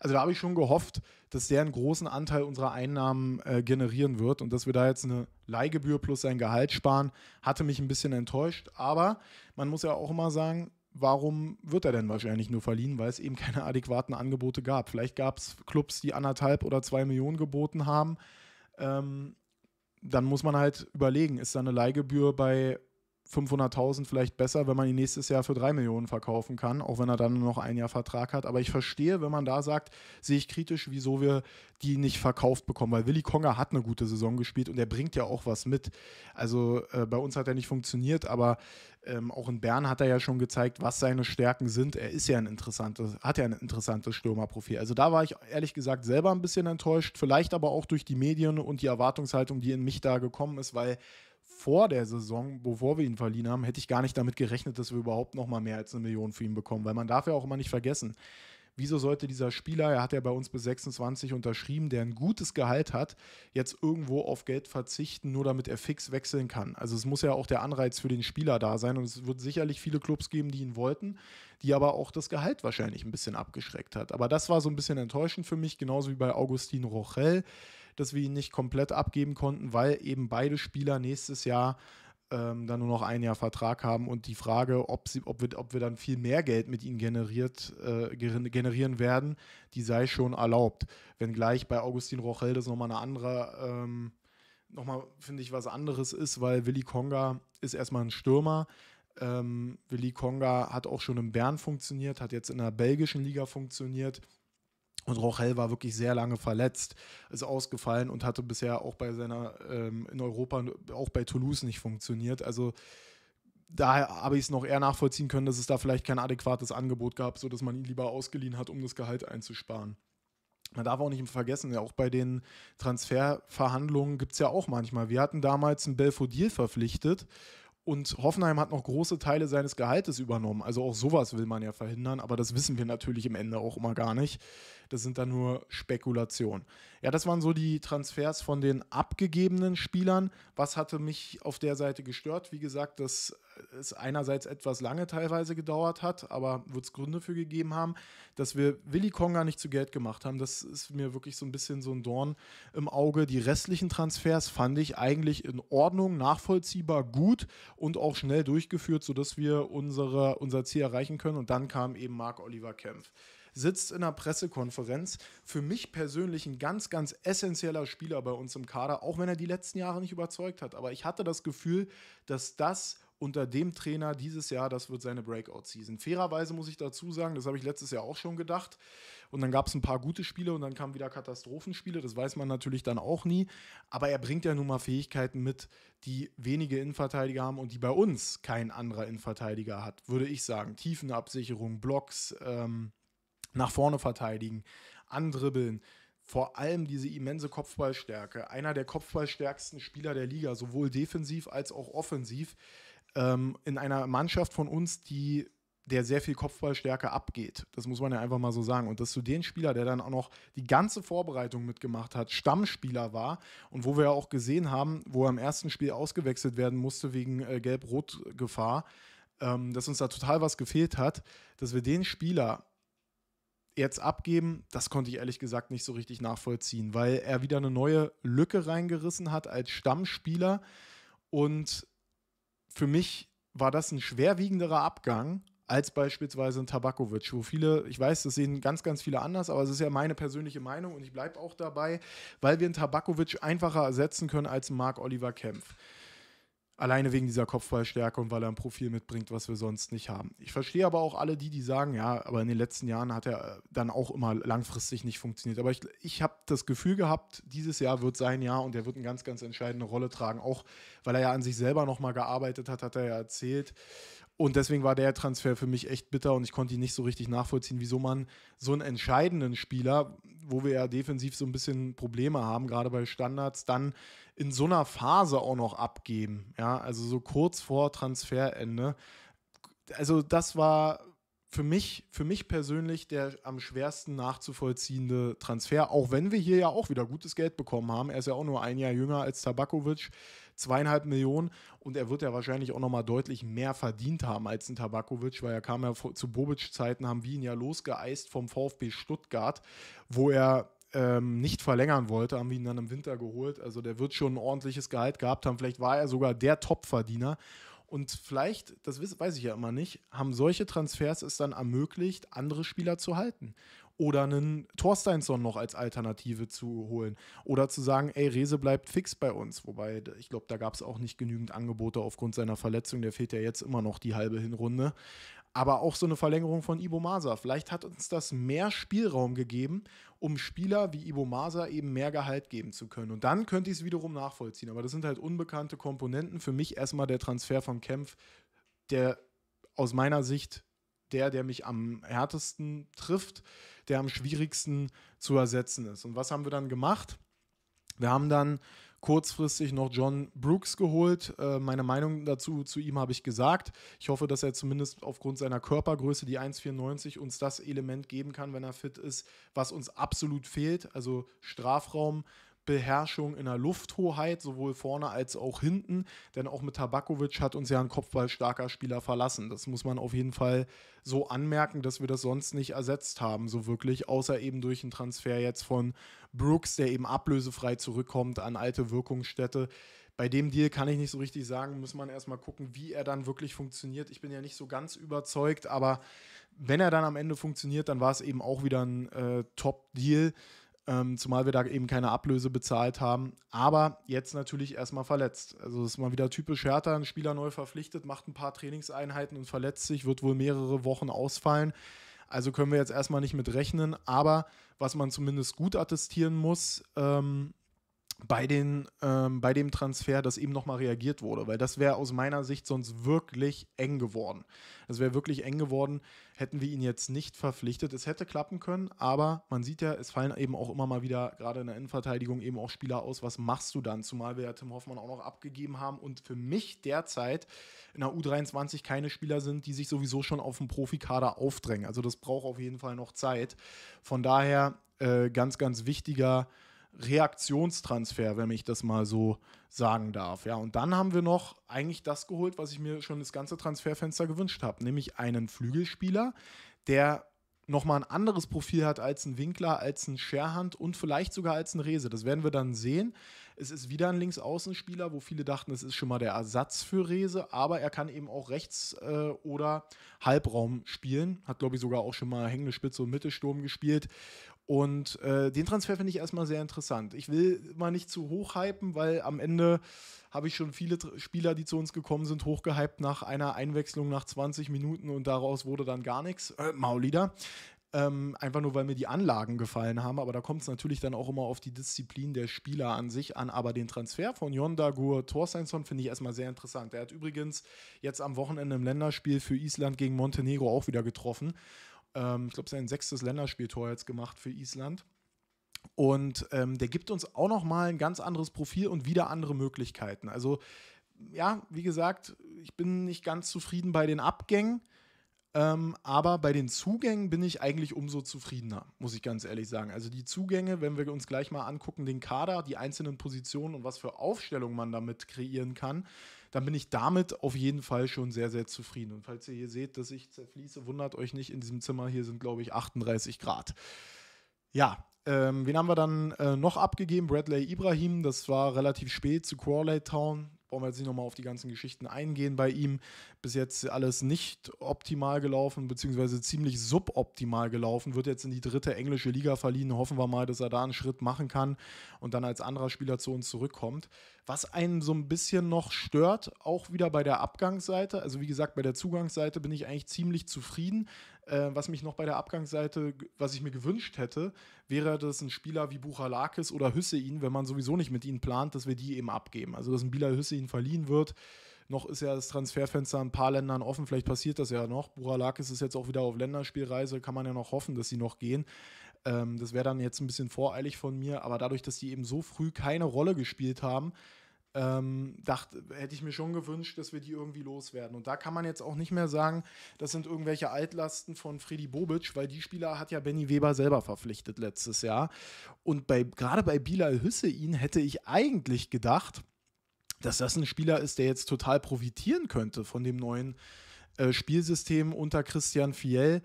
Also da habe ich schon gehofft, dass der einen großen Anteil unserer Einnahmen äh, generieren wird und dass wir da jetzt eine Leihgebühr plus sein Gehalt sparen, hatte mich ein bisschen enttäuscht. Aber man muss ja auch immer sagen, warum wird er denn wahrscheinlich nur verliehen? Weil es eben keine adäquaten Angebote gab. Vielleicht gab es Clubs, die anderthalb oder zwei Millionen geboten haben. Ähm, dann muss man halt überlegen, ist da eine Leihgebühr bei 500.000 vielleicht besser, wenn man ihn nächstes Jahr für 3 Millionen verkaufen kann, auch wenn er dann noch ein Jahr Vertrag hat. Aber ich verstehe, wenn man da sagt, sehe ich kritisch, wieso wir die nicht verkauft bekommen, weil Willi Konga hat eine gute Saison gespielt und er bringt ja auch was mit. Also äh, bei uns hat er nicht funktioniert, aber ähm, auch in Bern hat er ja schon gezeigt, was seine Stärken sind. Er ist ja ein interessantes, hat ja ein interessantes Stürmerprofil. Also da war ich ehrlich gesagt selber ein bisschen enttäuscht, vielleicht aber auch durch die Medien und die Erwartungshaltung, die in mich da gekommen ist, weil vor der Saison, bevor wir ihn verliehen haben, hätte ich gar nicht damit gerechnet, dass wir überhaupt noch mal mehr als eine Million für ihn bekommen, weil man darf ja auch immer nicht vergessen, wieso sollte dieser Spieler, er hat ja bei uns bis 26 unterschrieben, der ein gutes Gehalt hat, jetzt irgendwo auf Geld verzichten, nur damit er fix wechseln kann. Also es muss ja auch der Anreiz für den Spieler da sein und es wird sicherlich viele Clubs geben, die ihn wollten, die aber auch das Gehalt wahrscheinlich ein bisschen abgeschreckt hat. Aber das war so ein bisschen enttäuschend für mich, genauso wie bei Augustin Rochel dass wir ihn nicht komplett abgeben konnten, weil eben beide Spieler nächstes Jahr ähm, dann nur noch ein Jahr Vertrag haben und die Frage, ob, sie, ob, wir, ob wir dann viel mehr Geld mit ihnen generiert, äh, generieren werden, die sei schon erlaubt. Wenngleich bei Augustin Rochel das nochmal eine andere, ähm, nochmal, finde ich, was anderes ist, weil Willi Konga ist erstmal ein Stürmer. Ähm, Willi Konga hat auch schon in Bern funktioniert, hat jetzt in der belgischen Liga funktioniert. Und Rochel war wirklich sehr lange verletzt, ist ausgefallen und hatte bisher auch bei seiner ähm, in Europa, auch bei Toulouse nicht funktioniert. Also daher habe ich es noch eher nachvollziehen können, dass es da vielleicht kein adäquates Angebot gab, sodass man ihn lieber ausgeliehen hat, um das Gehalt einzusparen. Man darf auch nicht vergessen, ja auch bei den Transferverhandlungen gibt es ja auch manchmal. Wir hatten damals einen Belfodil verpflichtet und Hoffenheim hat noch große Teile seines Gehaltes übernommen. Also auch sowas will man ja verhindern, aber das wissen wir natürlich im Ende auch immer gar nicht. Das sind dann nur Spekulationen. Ja, das waren so die Transfers von den abgegebenen Spielern. Was hatte mich auf der Seite gestört? Wie gesagt, dass es einerseits etwas lange teilweise gedauert hat, aber wird es Gründe für gegeben haben, dass wir Willi Konga nicht zu Geld gemacht haben. Das ist mir wirklich so ein bisschen so ein Dorn im Auge. Die restlichen Transfers fand ich eigentlich in Ordnung, nachvollziehbar, gut und auch schnell durchgeführt, sodass wir unsere, unser Ziel erreichen können. Und dann kam eben Marc Oliver Kempf sitzt in einer Pressekonferenz. Für mich persönlich ein ganz, ganz essentieller Spieler bei uns im Kader, auch wenn er die letzten Jahre nicht überzeugt hat. Aber ich hatte das Gefühl, dass das unter dem Trainer dieses Jahr, das wird seine Breakout-Season. Fairerweise muss ich dazu sagen, das habe ich letztes Jahr auch schon gedacht. Und dann gab es ein paar gute Spiele und dann kamen wieder Katastrophenspiele. Das weiß man natürlich dann auch nie. Aber er bringt ja nun mal Fähigkeiten mit, die wenige Innenverteidiger haben und die bei uns kein anderer Innenverteidiger hat, würde ich sagen. Tiefenabsicherung, Blocks, ähm, nach vorne verteidigen, andribbeln. Vor allem diese immense Kopfballstärke. Einer der kopfballstärksten Spieler der Liga, sowohl defensiv als auch offensiv. Ähm, in einer Mannschaft von uns, die der sehr viel Kopfballstärke abgeht. Das muss man ja einfach mal so sagen. Und dass du den Spieler, der dann auch noch die ganze Vorbereitung mitgemacht hat, Stammspieler war und wo wir ja auch gesehen haben, wo er im ersten Spiel ausgewechselt werden musste wegen äh, Gelb-Rot-Gefahr, ähm, dass uns da total was gefehlt hat, dass wir den Spieler jetzt abgeben, das konnte ich ehrlich gesagt nicht so richtig nachvollziehen, weil er wieder eine neue Lücke reingerissen hat als Stammspieler. Und für mich war das ein schwerwiegenderer Abgang als beispielsweise ein Tabakovic, wo viele, ich weiß, das sehen ganz, ganz viele anders, aber es ist ja meine persönliche Meinung und ich bleibe auch dabei, weil wir einen Tabakovic einfacher ersetzen können als einen Marc Oliver Kempf. Alleine wegen dieser Kopfballstärke und weil er ein Profil mitbringt, was wir sonst nicht haben. Ich verstehe aber auch alle die, die sagen, ja, aber in den letzten Jahren hat er äh, dann auch immer langfristig nicht funktioniert. Aber ich, ich habe das Gefühl gehabt, dieses Jahr wird sein Jahr und er wird eine ganz, ganz entscheidende Rolle tragen. Auch weil er ja an sich selber nochmal gearbeitet hat, hat er ja erzählt. Und deswegen war der Transfer für mich echt bitter und ich konnte ihn nicht so richtig nachvollziehen, wieso man so einen entscheidenden Spieler, wo wir ja defensiv so ein bisschen Probleme haben, gerade bei Standards, dann in so einer Phase auch noch abgeben. Ja, also so kurz vor Transferende. Also das war für mich, für mich persönlich der am schwersten nachzuvollziehende Transfer, auch wenn wir hier ja auch wieder gutes Geld bekommen haben. Er ist ja auch nur ein Jahr jünger als Tabakovic zweieinhalb Millionen und er wird ja wahrscheinlich auch nochmal deutlich mehr verdient haben als ein Tabakovic, weil er kam ja zu Bobic-Zeiten, haben wir ihn ja losgeeist vom VfB Stuttgart, wo er ähm, nicht verlängern wollte, haben wir ihn dann im Winter geholt. Also der wird schon ein ordentliches Gehalt gehabt haben. Vielleicht war er sogar der Top-Verdiener. Und vielleicht, das weiß ich ja immer nicht, haben solche Transfers es dann ermöglicht, andere Spieler zu halten oder einen Thorsteinsson noch als Alternative zu holen oder zu sagen, ey, Rese bleibt fix bei uns. Wobei, ich glaube, da gab es auch nicht genügend Angebote aufgrund seiner Verletzung. Der fehlt ja jetzt immer noch die halbe Hinrunde. Aber auch so eine Verlängerung von Ibo Masa. Vielleicht hat uns das mehr Spielraum gegeben, um Spieler wie Ibo Masa eben mehr Gehalt geben zu können. Und dann könnte ich es wiederum nachvollziehen. Aber das sind halt unbekannte Komponenten. Für mich erstmal der Transfer von Kempf, der aus meiner Sicht der, der mich am härtesten trifft, der am schwierigsten zu ersetzen ist. Und was haben wir dann gemacht? Wir haben dann kurzfristig noch John Brooks geholt. Äh, meine Meinung dazu zu ihm habe ich gesagt. Ich hoffe, dass er zumindest aufgrund seiner Körpergröße, die 1,94, uns das Element geben kann, wenn er fit ist, was uns absolut fehlt. Also Strafraum, Beherrschung in der Lufthoheit, sowohl vorne als auch hinten. Denn auch mit Tabakovic hat uns ja ein kopfballstarker Spieler verlassen. Das muss man auf jeden Fall so anmerken, dass wir das sonst nicht ersetzt haben, so wirklich, außer eben durch einen Transfer jetzt von Brooks, der eben ablösefrei zurückkommt an alte Wirkungsstätte. Bei dem Deal kann ich nicht so richtig sagen, muss man erstmal gucken, wie er dann wirklich funktioniert. Ich bin ja nicht so ganz überzeugt, aber wenn er dann am Ende funktioniert, dann war es eben auch wieder ein äh, Top-Deal. Ähm, zumal wir da eben keine Ablöse bezahlt haben. Aber jetzt natürlich erstmal verletzt. Also das ist mal wieder typisch Hertha, ein Spieler neu verpflichtet, macht ein paar Trainingseinheiten und verletzt sich, wird wohl mehrere Wochen ausfallen. Also können wir jetzt erstmal nicht mit rechnen. Aber was man zumindest gut attestieren muss, ähm, bei, den, ähm, bei dem Transfer, dass eben nochmal reagiert wurde, weil das wäre aus meiner Sicht sonst wirklich eng geworden. Das wäre wirklich eng geworden, hätten wir ihn jetzt nicht verpflichtet. Es hätte klappen können, aber man sieht ja, es fallen eben auch immer mal wieder, gerade in der Innenverteidigung, eben auch Spieler aus. Was machst du dann? Zumal wir ja Tim Hoffmann auch noch abgegeben haben und für mich derzeit in der U23 keine Spieler sind, die sich sowieso schon auf dem Profikader aufdrängen. Also das braucht auf jeden Fall noch Zeit. Von daher äh, ganz, ganz wichtiger Reaktionstransfer, wenn ich das mal so sagen darf. Ja, und dann haben wir noch eigentlich das geholt, was ich mir schon das ganze Transferfenster gewünscht habe, nämlich einen Flügelspieler, der nochmal ein anderes Profil hat als ein Winkler, als ein Scherhand und vielleicht sogar als ein Rese. Das werden wir dann sehen. Es ist wieder ein Linksaußenspieler, wo viele dachten, es ist schon mal der Ersatz für Rese, aber er kann eben auch rechts äh, oder Halbraum spielen. Hat, glaube ich, sogar auch schon mal hängende Spitze und Mittelsturm gespielt. Und äh, den Transfer finde ich erstmal sehr interessant. Ich will mal nicht zu hoch hypen, weil am Ende habe ich schon viele Spieler, die zu uns gekommen sind, hochgehypt nach einer Einwechslung nach 20 Minuten und daraus wurde dann gar nichts. Äh, Maulida. Ähm, einfach nur, weil mir die Anlagen gefallen haben. Aber da kommt es natürlich dann auch immer auf die Disziplin der Spieler an sich an. Aber den Transfer von Jon Dagur Torseinsson finde ich erstmal sehr interessant. Der hat übrigens jetzt am Wochenende im Länderspiel für Island gegen Montenegro auch wieder getroffen. Ähm, ich glaube, sein sechstes Länderspieltor jetzt gemacht für Island. Und ähm, der gibt uns auch nochmal ein ganz anderes Profil und wieder andere Möglichkeiten. Also, ja, wie gesagt, ich bin nicht ganz zufrieden bei den Abgängen. Ähm, aber bei den Zugängen bin ich eigentlich umso zufriedener, muss ich ganz ehrlich sagen. Also die Zugänge, wenn wir uns gleich mal angucken, den Kader, die einzelnen Positionen und was für Aufstellung man damit kreieren kann, dann bin ich damit auf jeden Fall schon sehr, sehr zufrieden. Und falls ihr hier seht, dass ich zerfließe, wundert euch nicht, in diesem Zimmer hier sind, glaube ich, 38 Grad. Ja, ähm, wen haben wir dann äh, noch abgegeben? Bradley Ibrahim, das war relativ spät zu Crawley Town brauchen wir jetzt nicht nochmal auf die ganzen Geschichten eingehen bei ihm. Bis jetzt alles nicht optimal gelaufen, beziehungsweise ziemlich suboptimal gelaufen. Wird jetzt in die dritte englische Liga verliehen. Hoffen wir mal, dass er da einen Schritt machen kann und dann als anderer Spieler zu uns zurückkommt. Was einen so ein bisschen noch stört, auch wieder bei der Abgangsseite. Also wie gesagt, bei der Zugangsseite bin ich eigentlich ziemlich zufrieden. Äh, was mich noch bei der Abgangsseite, was ich mir gewünscht hätte, wäre, dass ein Spieler wie Buchalakis oder Hüssein, wenn man sowieso nicht mit ihnen plant, dass wir die eben abgeben. Also dass ein Bilal Hüssein verliehen wird. Noch ist ja das Transferfenster in ein paar Ländern offen, vielleicht passiert das ja noch. Buchalakis ist jetzt auch wieder auf Länderspielreise, kann man ja noch hoffen, dass sie noch gehen. Ähm, das wäre dann jetzt ein bisschen voreilig von mir, aber dadurch, dass die eben so früh keine Rolle gespielt haben, ähm, dachte, hätte ich mir schon gewünscht, dass wir die irgendwie loswerden. Und da kann man jetzt auch nicht mehr sagen, das sind irgendwelche Altlasten von Freddy Bobic, weil die Spieler hat ja Benny Weber selber verpflichtet letztes Jahr. Und bei, gerade bei Bilal Hüssein hätte ich eigentlich gedacht, dass das ein Spieler ist, der jetzt total profitieren könnte von dem neuen äh, Spielsystem unter Christian Fiel.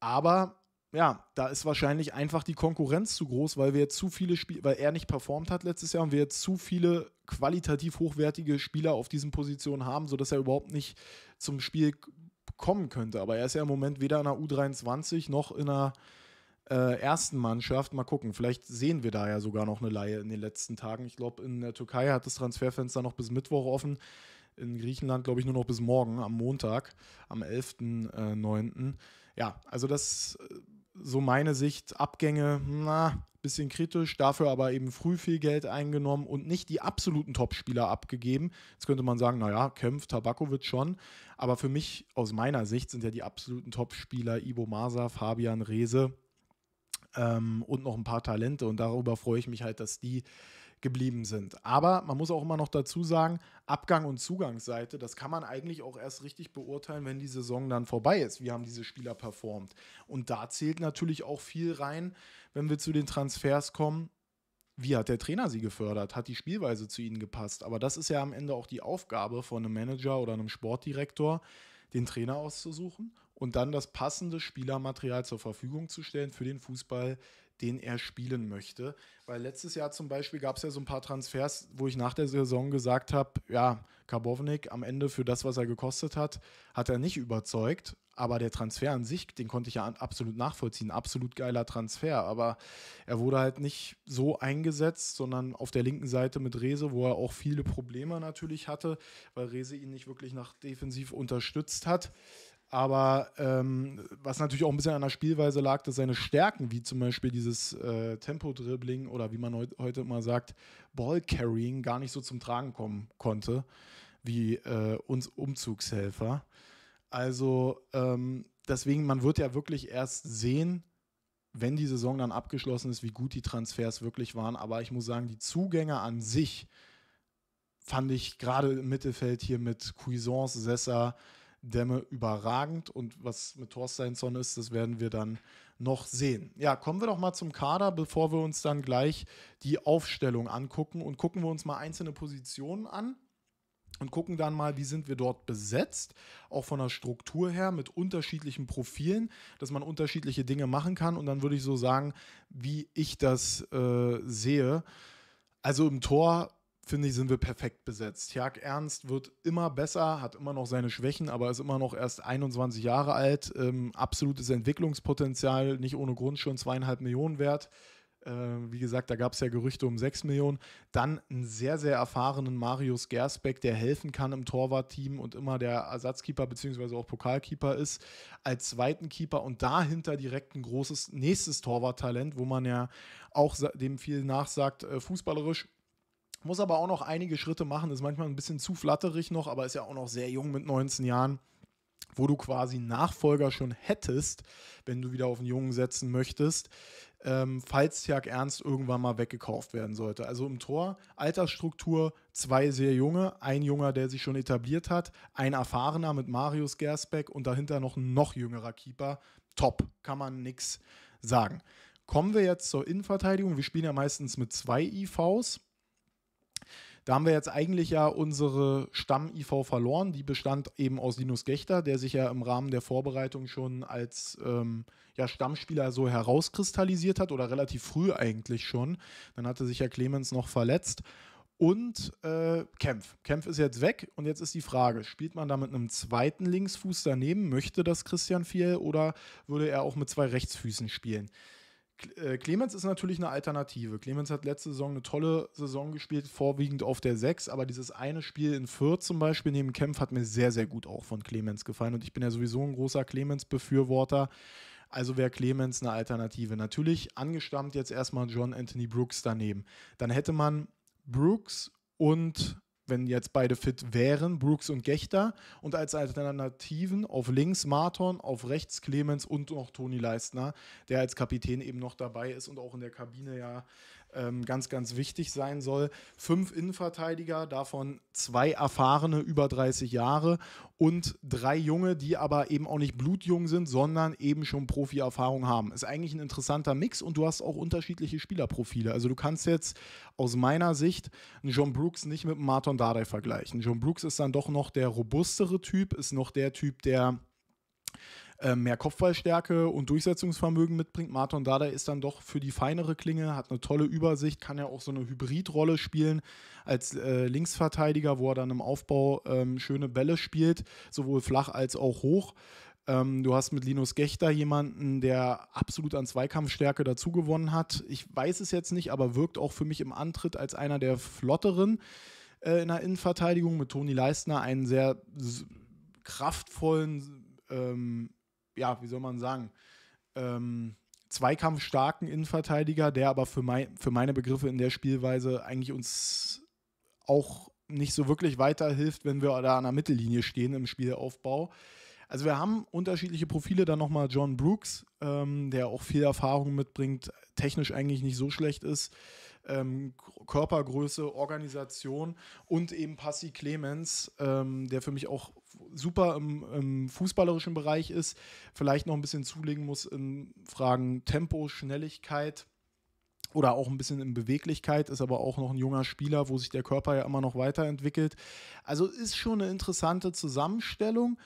Aber ja, da ist wahrscheinlich einfach die Konkurrenz zu groß, weil wir jetzt zu viele Spiele, weil er nicht performt hat letztes Jahr und wir jetzt zu viele qualitativ hochwertige Spieler auf diesen Positionen haben, sodass er überhaupt nicht zum Spiel kommen könnte. Aber er ist ja im Moment weder in der U23 noch in der äh, ersten Mannschaft. Mal gucken, vielleicht sehen wir da ja sogar noch eine Laie in den letzten Tagen. Ich glaube, in der Türkei hat das Transferfenster noch bis Mittwoch offen. In Griechenland, glaube ich, nur noch bis morgen, am Montag, am 11.09. Äh, ja, also das äh, so meine Sicht, Abgänge, na, bisschen kritisch, dafür aber eben früh viel Geld eingenommen und nicht die absoluten Topspieler abgegeben. Jetzt könnte man sagen, naja, kämpft Tabakovic schon, aber für mich, aus meiner Sicht, sind ja die absoluten Topspieler Ivo Masa, Fabian Reese ähm, und noch ein paar Talente und darüber freue ich mich halt, dass die geblieben sind. Aber man muss auch immer noch dazu sagen, Abgang- und Zugangsseite, das kann man eigentlich auch erst richtig beurteilen, wenn die Saison dann vorbei ist. Wie haben diese Spieler performt? Und da zählt natürlich auch viel rein, wenn wir zu den Transfers kommen. Wie hat der Trainer sie gefördert? Hat die Spielweise zu ihnen gepasst? Aber das ist ja am Ende auch die Aufgabe von einem Manager oder einem Sportdirektor, den Trainer auszusuchen und dann das passende Spielermaterial zur Verfügung zu stellen für den Fußball, den er spielen möchte. Weil letztes Jahr zum Beispiel gab es ja so ein paar Transfers, wo ich nach der Saison gesagt habe, ja, Karbovnik am Ende für das, was er gekostet hat, hat er nicht überzeugt. Aber der Transfer an sich, den konnte ich ja absolut nachvollziehen. Absolut geiler Transfer. Aber er wurde halt nicht so eingesetzt, sondern auf der linken Seite mit Rese, wo er auch viele Probleme natürlich hatte, weil Rese ihn nicht wirklich nach defensiv unterstützt hat. Aber ähm, was natürlich auch ein bisschen an der Spielweise lag, dass seine Stärken, wie zum Beispiel dieses äh, Tempo-Dribbling oder wie man heut, heute immer sagt, Ball-Carrying, gar nicht so zum Tragen kommen konnte wie äh, uns Umzugshelfer. Also ähm, deswegen, man wird ja wirklich erst sehen, wenn die Saison dann abgeschlossen ist, wie gut die Transfers wirklich waren. Aber ich muss sagen, die Zugänge an sich fand ich gerade im Mittelfeld hier mit Cuisance, Sessa, Dämme überragend. Und was mit Thorsteinsson ist, das werden wir dann noch sehen. Ja, kommen wir doch mal zum Kader, bevor wir uns dann gleich die Aufstellung angucken. Und gucken wir uns mal einzelne Positionen an und gucken dann mal, wie sind wir dort besetzt, auch von der Struktur her mit unterschiedlichen Profilen, dass man unterschiedliche Dinge machen kann. Und dann würde ich so sagen, wie ich das äh, sehe. Also im Tor finde ich, sind wir perfekt besetzt. Jörg Ernst wird immer besser, hat immer noch seine Schwächen, aber ist immer noch erst 21 Jahre alt. Ähm, absolutes Entwicklungspotenzial, nicht ohne Grund schon zweieinhalb Millionen wert. Äh, wie gesagt, da gab es ja Gerüchte um 6 Millionen. Dann einen sehr, sehr erfahrenen Marius Gersbeck, der helfen kann im Torwartteam und immer der Ersatzkeeper bzw. auch Pokalkeeper ist, als zweiten Keeper und dahinter direkt ein großes nächstes Torwarttalent, wo man ja auch dem viel nachsagt, äh, fußballerisch muss aber auch noch einige Schritte machen, ist manchmal ein bisschen zu flatterig noch, aber ist ja auch noch sehr jung mit 19 Jahren wo du quasi Nachfolger schon hättest, wenn du wieder auf einen Jungen setzen möchtest, ähm, falls Jörg Ernst irgendwann mal weggekauft werden sollte. Also im Tor, Altersstruktur, zwei sehr junge, ein Junger, der sich schon etabliert hat, ein erfahrener mit Marius Gersbeck und dahinter noch ein noch jüngerer Keeper. Top, kann man nichts sagen. Kommen wir jetzt zur Innenverteidigung. Wir spielen ja meistens mit zwei IVs. Da haben wir jetzt eigentlich ja unsere Stamm-IV verloren. Die bestand eben aus Linus Gechter, der sich ja im Rahmen der Vorbereitung schon als ähm, ja, Stammspieler so herauskristallisiert hat oder relativ früh eigentlich schon. Dann hatte sich ja Clemens noch verletzt. Und äh, Kempf. Kempf ist jetzt weg und jetzt ist die Frage, spielt man da mit einem zweiten Linksfuß daneben? Möchte das Christian Fiel oder würde er auch mit zwei Rechtsfüßen spielen? Äh, Clemens ist natürlich eine Alternative. Clemens hat letzte Saison eine tolle Saison gespielt, vorwiegend auf der 6, aber dieses eine Spiel in Fürth zum Beispiel neben Kempf hat mir sehr, sehr gut auch von Clemens gefallen und ich bin ja sowieso ein großer Clemens-Befürworter. Also wäre Clemens eine Alternative. Natürlich angestammt jetzt erstmal John Anthony Brooks daneben. Dann hätte man Brooks und wenn jetzt beide fit wären, Brooks und Gechter. Und als Alternativen auf links Marton, auf rechts Clemens und noch Toni Leistner, der als Kapitän eben noch dabei ist und auch in der Kabine ja ähm, ganz, ganz wichtig sein soll. Fünf Innenverteidiger, davon zwei erfahrene über 30 Jahre und drei Junge, die aber eben auch nicht blutjung sind, sondern eben schon Profi-Erfahrung haben. Ist eigentlich ein interessanter Mix und du hast auch unterschiedliche Spielerprofile. Also du kannst jetzt aus meiner Sicht einen John Brooks nicht mit einem Martin Dardai vergleichen. John Brooks ist dann doch noch der robustere Typ, ist noch der Typ, der äh, mehr Kopfballstärke und Durchsetzungsvermögen mitbringt. Martin Dada ist dann doch für die feinere Klinge, hat eine tolle Übersicht, kann ja auch so eine Hybridrolle spielen als äh, Linksverteidiger, wo er dann im Aufbau ähm, schöne Bälle spielt, sowohl flach als auch hoch. Ähm, du hast mit Linus Gechter jemanden, der absolut an Zweikampfstärke dazugewonnen hat. Ich weiß es jetzt nicht, aber wirkt auch für mich im Antritt als einer der flotteren äh, in der Innenverteidigung. Mit Toni Leistner einen sehr kraftvollen, ähm, ja, wie soll man sagen, ähm, zweikampfstarken Innenverteidiger, der aber für, mein, für meine Begriffe in der Spielweise eigentlich uns auch nicht so wirklich weiterhilft, wenn wir da an der Mittellinie stehen im Spielaufbau. Also wir haben unterschiedliche Profile, dann nochmal John Brooks, ähm, der auch viel Erfahrung mitbringt, technisch eigentlich nicht so schlecht ist, ähm, Körpergröße, Organisation und eben Passi Clemens, ähm, der für mich auch super im, im, fußballerischen Bereich ist, vielleicht noch ein bisschen zulegen muss in Fragen Tempo, Schnelligkeit oder auch ein bisschen in Beweglichkeit, ist aber auch noch ein junger Spieler, wo sich der Körper ja immer noch weiterentwickelt. Also ist schon eine interessante Zusammenstellung.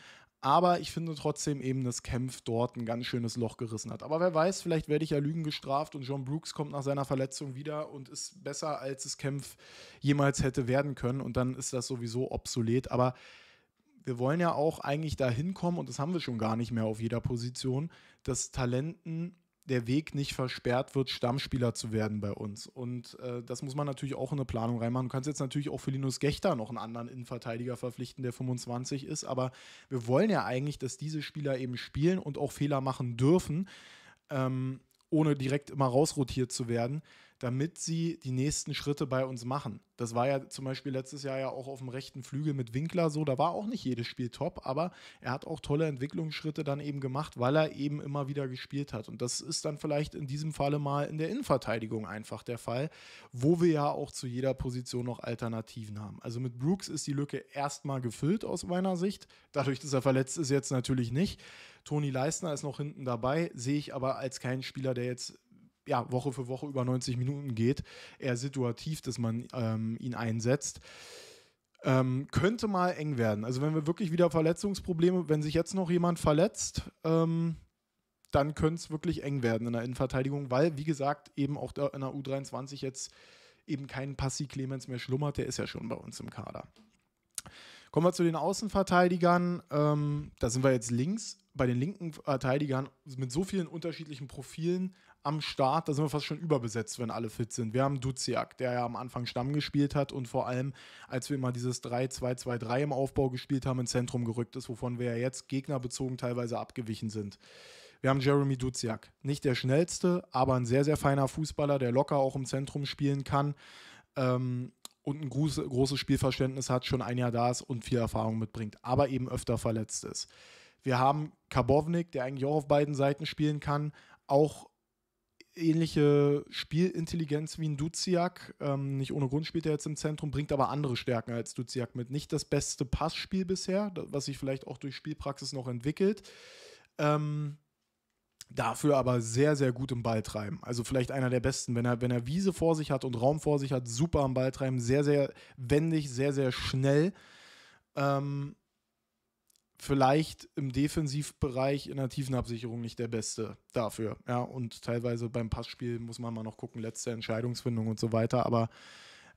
Aber ich finde trotzdem eben, dass Kempf dort ein ganz schönes Loch gerissen hat. Aber wer weiß, vielleicht werde ich ja Lügen gestraft und John Brooks kommt nach seiner Verletzung wieder und ist besser, als es Kempf jemals hätte werden können. Und dann ist das sowieso obsolet. Aber wir wollen ja auch eigentlich dahin kommen, und das haben wir schon gar nicht mehr auf jeder Position, dass Talenten der Weg nicht versperrt wird, Stammspieler zu werden bei uns. Und äh, das muss man natürlich auch in eine Planung reinmachen. Du kannst jetzt natürlich auch für Linus Gechter noch einen anderen Innenverteidiger verpflichten, der 25 ist, aber wir wollen ja eigentlich, dass diese Spieler eben spielen und auch Fehler machen dürfen, ähm, ohne direkt immer rausrotiert zu werden damit sie die nächsten Schritte bei uns machen. Das war ja zum Beispiel letztes Jahr ja auch auf dem rechten Flügel mit Winkler so. Da war auch nicht jedes Spiel top, aber er hat auch tolle Entwicklungsschritte dann eben gemacht, weil er eben immer wieder gespielt hat. Und das ist dann vielleicht in diesem Falle mal in der Innenverteidigung einfach der Fall, wo wir ja auch zu jeder Position noch Alternativen haben. Also mit Brooks ist die Lücke erstmal gefüllt aus meiner Sicht. Dadurch, dass er verletzt ist, jetzt natürlich nicht. Toni Leistner ist noch hinten dabei, sehe ich aber als keinen Spieler, der jetzt ja, Woche für Woche über 90 Minuten geht, eher situativ, dass man ähm, ihn einsetzt. Ähm, könnte mal eng werden. Also wenn wir wirklich wieder Verletzungsprobleme, wenn sich jetzt noch jemand verletzt, ähm, dann könnte es wirklich eng werden in der Innenverteidigung, weil, wie gesagt, eben auch in der U23 jetzt eben kein Passi Clemens mehr schlummert, der ist ja schon bei uns im Kader. Kommen wir zu den Außenverteidigern. Ähm, da sind wir jetzt links bei den linken Verteidigern mit so vielen unterschiedlichen Profilen am Start, da sind wir fast schon überbesetzt, wenn alle fit sind. Wir haben Duziak, der ja am Anfang Stamm gespielt hat und vor allem, als wir immer dieses 3-2-2-3 im Aufbau gespielt haben, ins Zentrum gerückt ist, wovon wir ja jetzt gegnerbezogen teilweise abgewichen sind. Wir haben Jeremy Duziak. Nicht der schnellste, aber ein sehr, sehr feiner Fußballer, der locker auch im Zentrum spielen kann. Ähm, und ein große, großes Spielverständnis hat, schon ein Jahr da ist und viel Erfahrung mitbringt, aber eben öfter verletzt ist. Wir haben Karbovnik, der eigentlich auch auf beiden Seiten spielen kann, auch ähnliche Spielintelligenz wie ein Duziak. Ähm, nicht ohne Grund spielt er jetzt im Zentrum, bringt aber andere Stärken als Duziak mit. Nicht das beste Passspiel bisher, was sich vielleicht auch durch Spielpraxis noch entwickelt. Ähm, dafür aber sehr, sehr gut im Balltreiben. Also vielleicht einer der besten, wenn er, wenn er Wiese vor sich hat und Raum vor sich hat, super am Balltreiben, sehr, sehr wendig, sehr, sehr schnell. Ähm, vielleicht im Defensivbereich in der tiefen Absicherung nicht der Beste dafür. Ja, und teilweise beim Passspiel muss man mal noch gucken, letzte Entscheidungsfindung und so weiter. Aber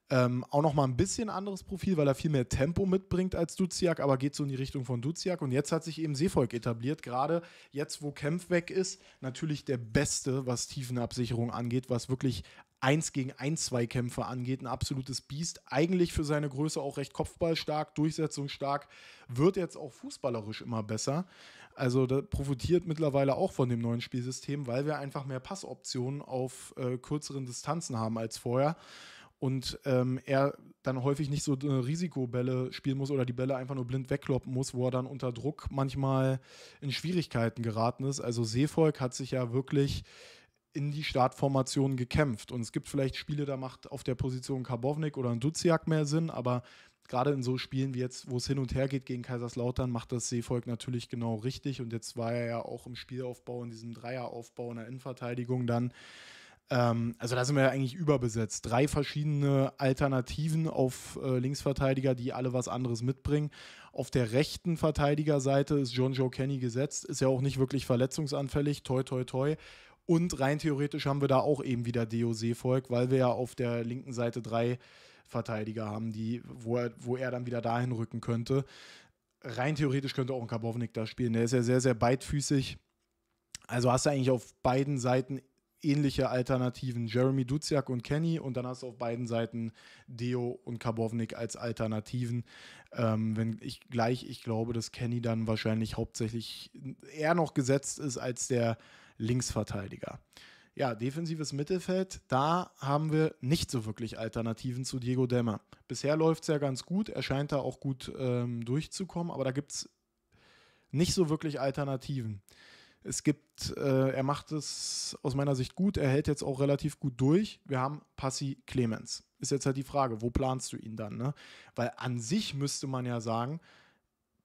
ähm, auch noch mal ein bisschen anderes Profil, weil er viel mehr Tempo mitbringt als Duziak, aber geht so in die Richtung von Duziak. Und jetzt hat sich eben Seevolk etabliert, gerade jetzt, wo Kempf weg ist, natürlich der Beste, was Tiefenabsicherung angeht, was wirklich 1 gegen 1 Zweikämpfe angeht, ein absolutes Biest. Eigentlich für seine Größe auch recht kopfballstark, durchsetzungsstark, wird jetzt auch fußballerisch immer besser. Also profitiert mittlerweile auch von dem neuen Spielsystem, weil wir einfach mehr Passoptionen auf äh, kürzeren Distanzen haben als vorher und ähm, er dann häufig nicht so Risikobälle spielen muss oder die Bälle einfach nur blind wegkloppen muss, wo er dann unter Druck manchmal in Schwierigkeiten geraten ist. Also Seevolk hat sich ja wirklich in die Startformation gekämpft. Und es gibt vielleicht Spiele, da macht auf der Position Karbovnik oder ein Duziak mehr Sinn, aber gerade in so Spielen wie jetzt, wo es hin und her geht gegen Kaiserslautern, macht das Seevolk natürlich genau richtig. Und jetzt war er ja auch im Spielaufbau, in diesem Dreieraufbau in der Innenverteidigung dann ähm, also da sind wir ja eigentlich überbesetzt. Drei verschiedene Alternativen auf äh, Linksverteidiger, die alle was anderes mitbringen. Auf der rechten Verteidigerseite ist John Joe Kenny gesetzt, ist ja auch nicht wirklich verletzungsanfällig, toi toi toi. Und rein theoretisch haben wir da auch eben wieder Deo Seevolk, weil wir ja auf der linken Seite drei Verteidiger haben, die, wo, er, wo er dann wieder dahin rücken könnte. Rein theoretisch könnte auch ein Karbovnik da spielen. Der ist ja sehr, sehr beidfüßig. Also hast du eigentlich auf beiden Seiten ähnliche Alternativen. Jeremy Duziak und Kenny und dann hast du auf beiden Seiten Deo und Karbovnik als Alternativen. Ähm, wenn ich gleich, ich glaube, dass Kenny dann wahrscheinlich hauptsächlich eher noch gesetzt ist als der Linksverteidiger. Ja, defensives Mittelfeld, da haben wir nicht so wirklich Alternativen zu Diego Dämmer. Bisher läuft es ja ganz gut, er scheint da auch gut ähm, durchzukommen, aber da gibt es nicht so wirklich Alternativen. Es gibt, äh, er macht es aus meiner Sicht gut, er hält jetzt auch relativ gut durch. Wir haben Passi Clemens. Ist jetzt halt die Frage, wo planst du ihn dann? Ne? Weil an sich müsste man ja sagen,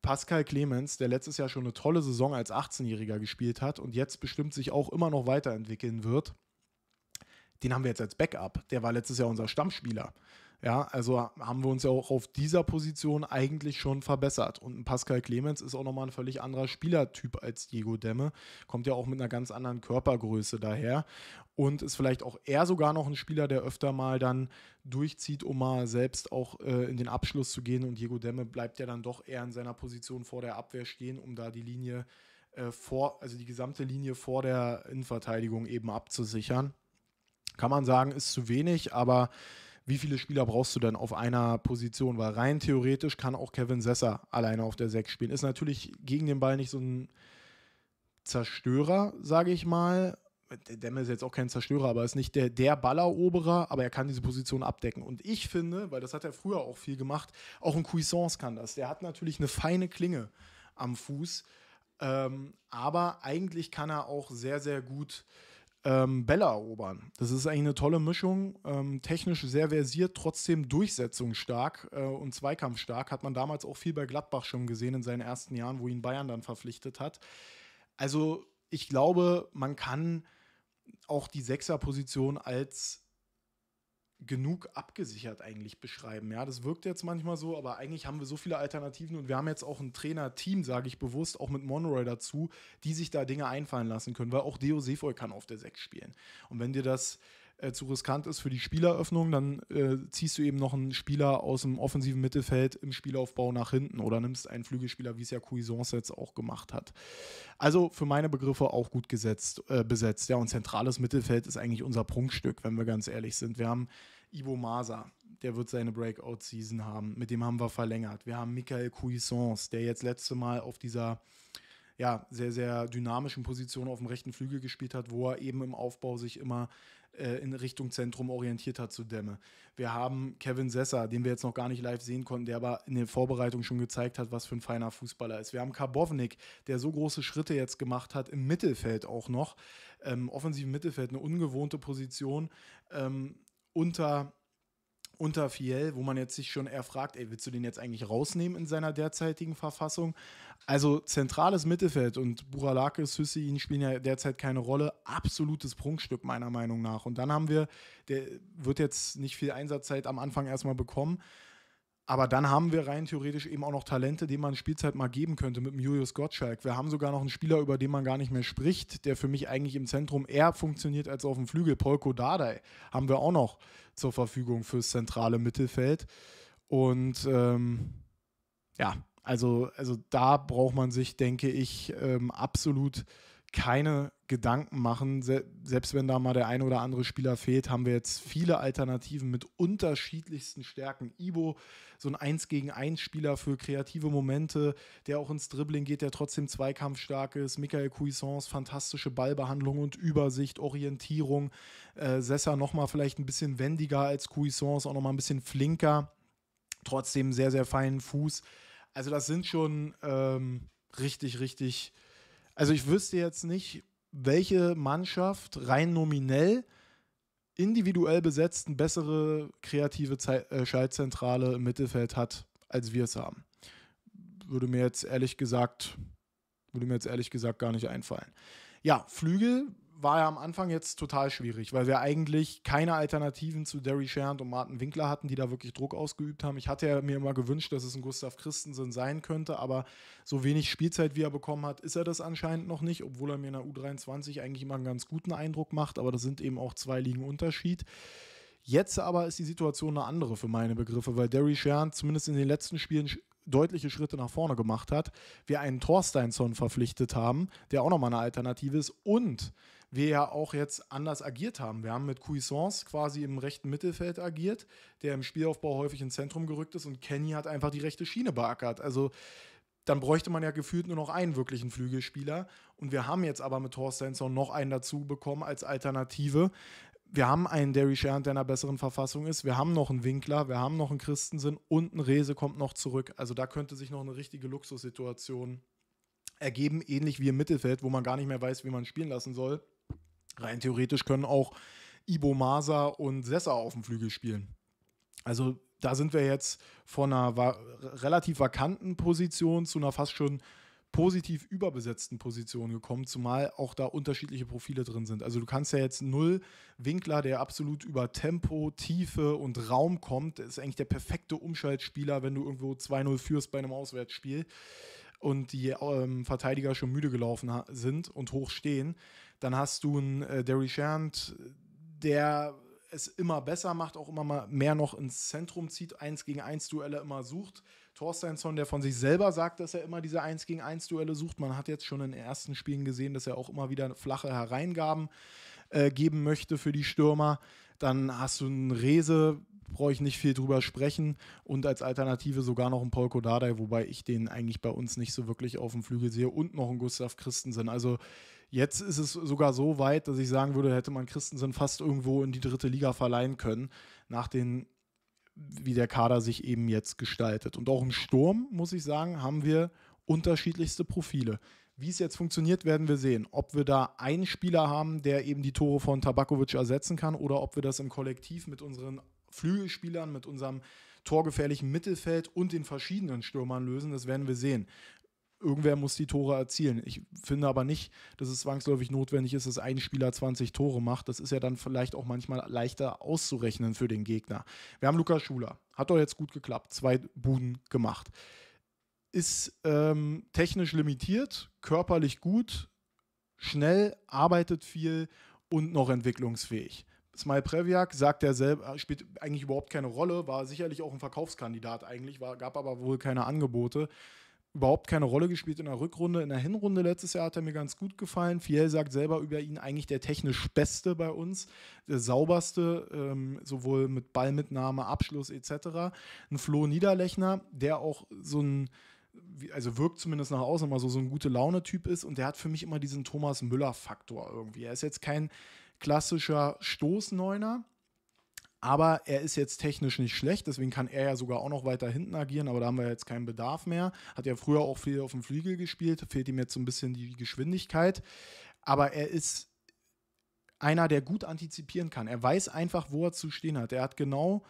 Pascal Clemens, der letztes Jahr schon eine tolle Saison als 18-Jähriger gespielt hat und jetzt bestimmt sich auch immer noch weiterentwickeln wird, den haben wir jetzt als Backup. Der war letztes Jahr unser Stammspieler. Ja, also haben wir uns ja auch auf dieser Position eigentlich schon verbessert. Und Pascal Clemens ist auch nochmal ein völlig anderer Spielertyp als Diego Demme. Kommt ja auch mit einer ganz anderen Körpergröße daher. Und ist vielleicht auch eher sogar noch ein Spieler, der öfter mal dann durchzieht, um mal selbst auch äh, in den Abschluss zu gehen. Und Diego Demme bleibt ja dann doch eher in seiner Position vor der Abwehr stehen, um da die Linie äh, vor, also die gesamte Linie vor der Innenverteidigung eben abzusichern. Kann man sagen, ist zu wenig, aber wie viele Spieler brauchst du denn auf einer Position? Weil rein theoretisch kann auch Kevin Sesser alleine auf der 6 spielen. Ist natürlich gegen den Ball nicht so ein Zerstörer, sage ich mal. Der Demme ist jetzt auch kein Zerstörer, aber ist nicht der, der Balleroberer, aber er kann diese Position abdecken. Und ich finde, weil das hat er früher auch viel gemacht, auch ein Cuisance kann das. Der hat natürlich eine feine Klinge am Fuß, ähm, aber eigentlich kann er auch sehr, sehr gut ähm, Bälle erobern. Das ist eigentlich eine tolle Mischung. Ähm, technisch sehr versiert, trotzdem durchsetzungsstark äh, und zweikampfstark. Hat man damals auch viel bei Gladbach schon gesehen in seinen ersten Jahren, wo ihn Bayern dann verpflichtet hat. Also ich glaube, man kann auch die Sechserposition als genug abgesichert eigentlich beschreiben. Ja, das wirkt jetzt manchmal so, aber eigentlich haben wir so viele Alternativen und wir haben jetzt auch ein Trainerteam, sage ich bewusst, auch mit Monroy dazu, die sich da Dinge einfallen lassen können, weil auch Deo Sefoy kann auf der 6 spielen. Und wenn dir das äh, zu riskant ist für die Spieleröffnung, dann äh, ziehst du eben noch einen Spieler aus dem offensiven Mittelfeld im Spielaufbau nach hinten oder nimmst einen Flügelspieler, wie es ja Cuisance jetzt auch gemacht hat. Also für meine Begriffe auch gut gesetzt, äh, besetzt. Ja, und zentrales Mittelfeld ist eigentlich unser Prunkstück, wenn wir ganz ehrlich sind. Wir haben Ivo Masa, der wird seine Breakout-Season haben. Mit dem haben wir verlängert. Wir haben Michael Cuisance, der jetzt letzte Mal auf dieser ja, sehr, sehr dynamischen Position auf dem rechten Flügel gespielt hat, wo er eben im Aufbau sich immer äh, in Richtung Zentrum orientiert hat zu Dämme. Wir haben Kevin Sessa, den wir jetzt noch gar nicht live sehen konnten, der aber in der Vorbereitung schon gezeigt hat, was für ein feiner Fußballer ist. Wir haben Karbovnik, der so große Schritte jetzt gemacht hat, im Mittelfeld auch noch. Ähm, offensiven Mittelfeld, eine ungewohnte Position. Ähm, unter unter Fiel, wo man jetzt sich schon eher fragt, ey, willst du den jetzt eigentlich rausnehmen in seiner derzeitigen Verfassung? Also zentrales Mittelfeld und Buralakis, Hüssein spielen ja derzeit keine Rolle. Absolutes Prunkstück meiner Meinung nach. Und dann haben wir, der wird jetzt nicht viel Einsatzzeit am Anfang erstmal bekommen, aber dann haben wir rein theoretisch eben auch noch Talente, denen man Spielzeit mal geben könnte mit dem Julius Gottschalk. Wir haben sogar noch einen Spieler, über den man gar nicht mehr spricht, der für mich eigentlich im Zentrum eher funktioniert als auf dem Flügel. Polko Dardai haben wir auch noch zur Verfügung fürs zentrale Mittelfeld. Und ähm, ja, also, also da braucht man sich, denke ich, ähm, absolut keine Gedanken machen. selbst wenn da mal der ein oder andere Spieler fehlt, haben wir jetzt viele Alternativen mit unterschiedlichsten Stärken. Ibo, so ein 1 gegen 1 Spieler für kreative Momente, der auch ins Dribbling geht, der trotzdem zweikampfstark ist. Michael Cuisance, fantastische Ballbehandlung und Übersicht, Orientierung. Äh, Sessa nochmal vielleicht ein bisschen wendiger als Cuisance, auch nochmal ein bisschen flinker. Trotzdem sehr, sehr feinen Fuß. Also das sind schon ähm, richtig, richtig also ich wüsste jetzt nicht, welche Mannschaft rein nominell individuell besetzt eine bessere kreative äh, Schaltzentrale im Mittelfeld hat, als wir es haben. Würde mir jetzt ehrlich gesagt, würde mir jetzt ehrlich gesagt gar nicht einfallen. Ja, Flügel war ja am Anfang jetzt total schwierig, weil wir eigentlich keine Alternativen zu Derry Sherrand und Martin Winkler hatten, die da wirklich Druck ausgeübt haben. Ich hatte ja mir immer gewünscht, dass es ein Gustav Christensen sein könnte, aber so wenig Spielzeit, wie er bekommen hat, ist er das anscheinend noch nicht, obwohl er mir in der U23 eigentlich immer einen ganz guten Eindruck macht, aber das sind eben auch zwei Ligen Unterschied. Jetzt aber ist die Situation eine andere für meine Begriffe, weil Derry Sherrand zumindest in den letzten Spielen deutliche Schritte nach vorne gemacht hat, wir einen Thorsteinsson verpflichtet haben, der auch nochmal eine Alternative ist und wir ja auch jetzt anders agiert haben. Wir haben mit Cuisance quasi im rechten Mittelfeld agiert, der im Spielaufbau häufig ins Zentrum gerückt ist und Kenny hat einfach die rechte Schiene beackert. Also dann bräuchte man ja gefühlt nur noch einen wirklichen Flügelspieler. Und wir haben jetzt aber mit Thorsteinsson noch einen dazu bekommen als Alternative. Wir haben einen Derry Sherrand, der in einer besseren Verfassung ist. Wir haben noch einen Winkler, wir haben noch einen Christensen und ein Rese kommt noch zurück. Also da könnte sich noch eine richtige Luxussituation ergeben, ähnlich wie im Mittelfeld, wo man gar nicht mehr weiß, wie man spielen lassen soll. Rein theoretisch können auch Ibo Masa und Sessa auf dem Flügel spielen. Also da sind wir jetzt von einer relativ vakanten Position zu einer fast schon positiv überbesetzten Positionen gekommen, zumal auch da unterschiedliche Profile drin sind. Also du kannst ja jetzt null Winkler, der absolut über Tempo, Tiefe und Raum kommt, ist eigentlich der perfekte Umschaltspieler, wenn du irgendwo 2-0 führst bei einem Auswärtsspiel und die ähm, Verteidiger schon müde gelaufen sind und hoch stehen. Dann hast du einen äh, Derry Shand, der es immer besser macht, auch immer mal mehr noch ins Zentrum zieht, eins gegen eins Duelle immer sucht. Thorsteinsson, der von sich selber sagt, dass er immer diese 1 gegen 1 Duelle sucht. Man hat jetzt schon in den ersten Spielen gesehen, dass er auch immer wieder flache Hereingaben äh, geben möchte für die Stürmer. Dann hast du einen Rese, brauche ich nicht viel drüber sprechen. Und als Alternative sogar noch einen Paul Kodadei, wobei ich den eigentlich bei uns nicht so wirklich auf dem Flügel sehe. Und noch einen Gustav Christensen. Also jetzt ist es sogar so weit, dass ich sagen würde, hätte man Christensen fast irgendwo in die dritte Liga verleihen können. Nach den wie der Kader sich eben jetzt gestaltet. Und auch im Sturm, muss ich sagen, haben wir unterschiedlichste Profile. Wie es jetzt funktioniert, werden wir sehen. Ob wir da einen Spieler haben, der eben die Tore von Tabakovic ersetzen kann, oder ob wir das im Kollektiv mit unseren Flügelspielern, mit unserem torgefährlichen Mittelfeld und den verschiedenen Stürmern lösen, das werden wir sehen irgendwer muss die Tore erzielen. Ich finde aber nicht, dass es zwangsläufig notwendig ist, dass ein Spieler 20 Tore macht. Das ist ja dann vielleicht auch manchmal leichter auszurechnen für den Gegner. Wir haben Lukas Schuler. Hat doch jetzt gut geklappt. Zwei Buden gemacht. Ist ähm, technisch limitiert, körperlich gut, schnell, arbeitet viel und noch entwicklungsfähig. Smile Previak sagt er selber, spielt eigentlich überhaupt keine Rolle, war sicherlich auch ein Verkaufskandidat eigentlich, war, gab aber wohl keine Angebote überhaupt keine Rolle gespielt in der Rückrunde. In der Hinrunde letztes Jahr hat er mir ganz gut gefallen. Fiel sagt selber über ihn eigentlich der technisch Beste bei uns, der sauberste, ähm, sowohl mit Ballmitnahme, Abschluss etc. Ein Flo Niederlechner, der auch so ein also wirkt zumindest nach außen immer so, so ein gute Laune-Typ ist und der hat für mich immer diesen Thomas Müller-Faktor irgendwie. Er ist jetzt kein klassischer Stoßneuner, aber er ist jetzt technisch nicht schlecht, deswegen kann er ja sogar auch noch weiter hinten agieren, aber da haben wir jetzt keinen Bedarf mehr. Hat ja früher auch viel auf dem Flügel gespielt, fehlt ihm jetzt so ein bisschen die Geschwindigkeit. Aber er ist einer, der gut antizipieren kann. Er weiß einfach, wo er zu stehen hat. Er hat genau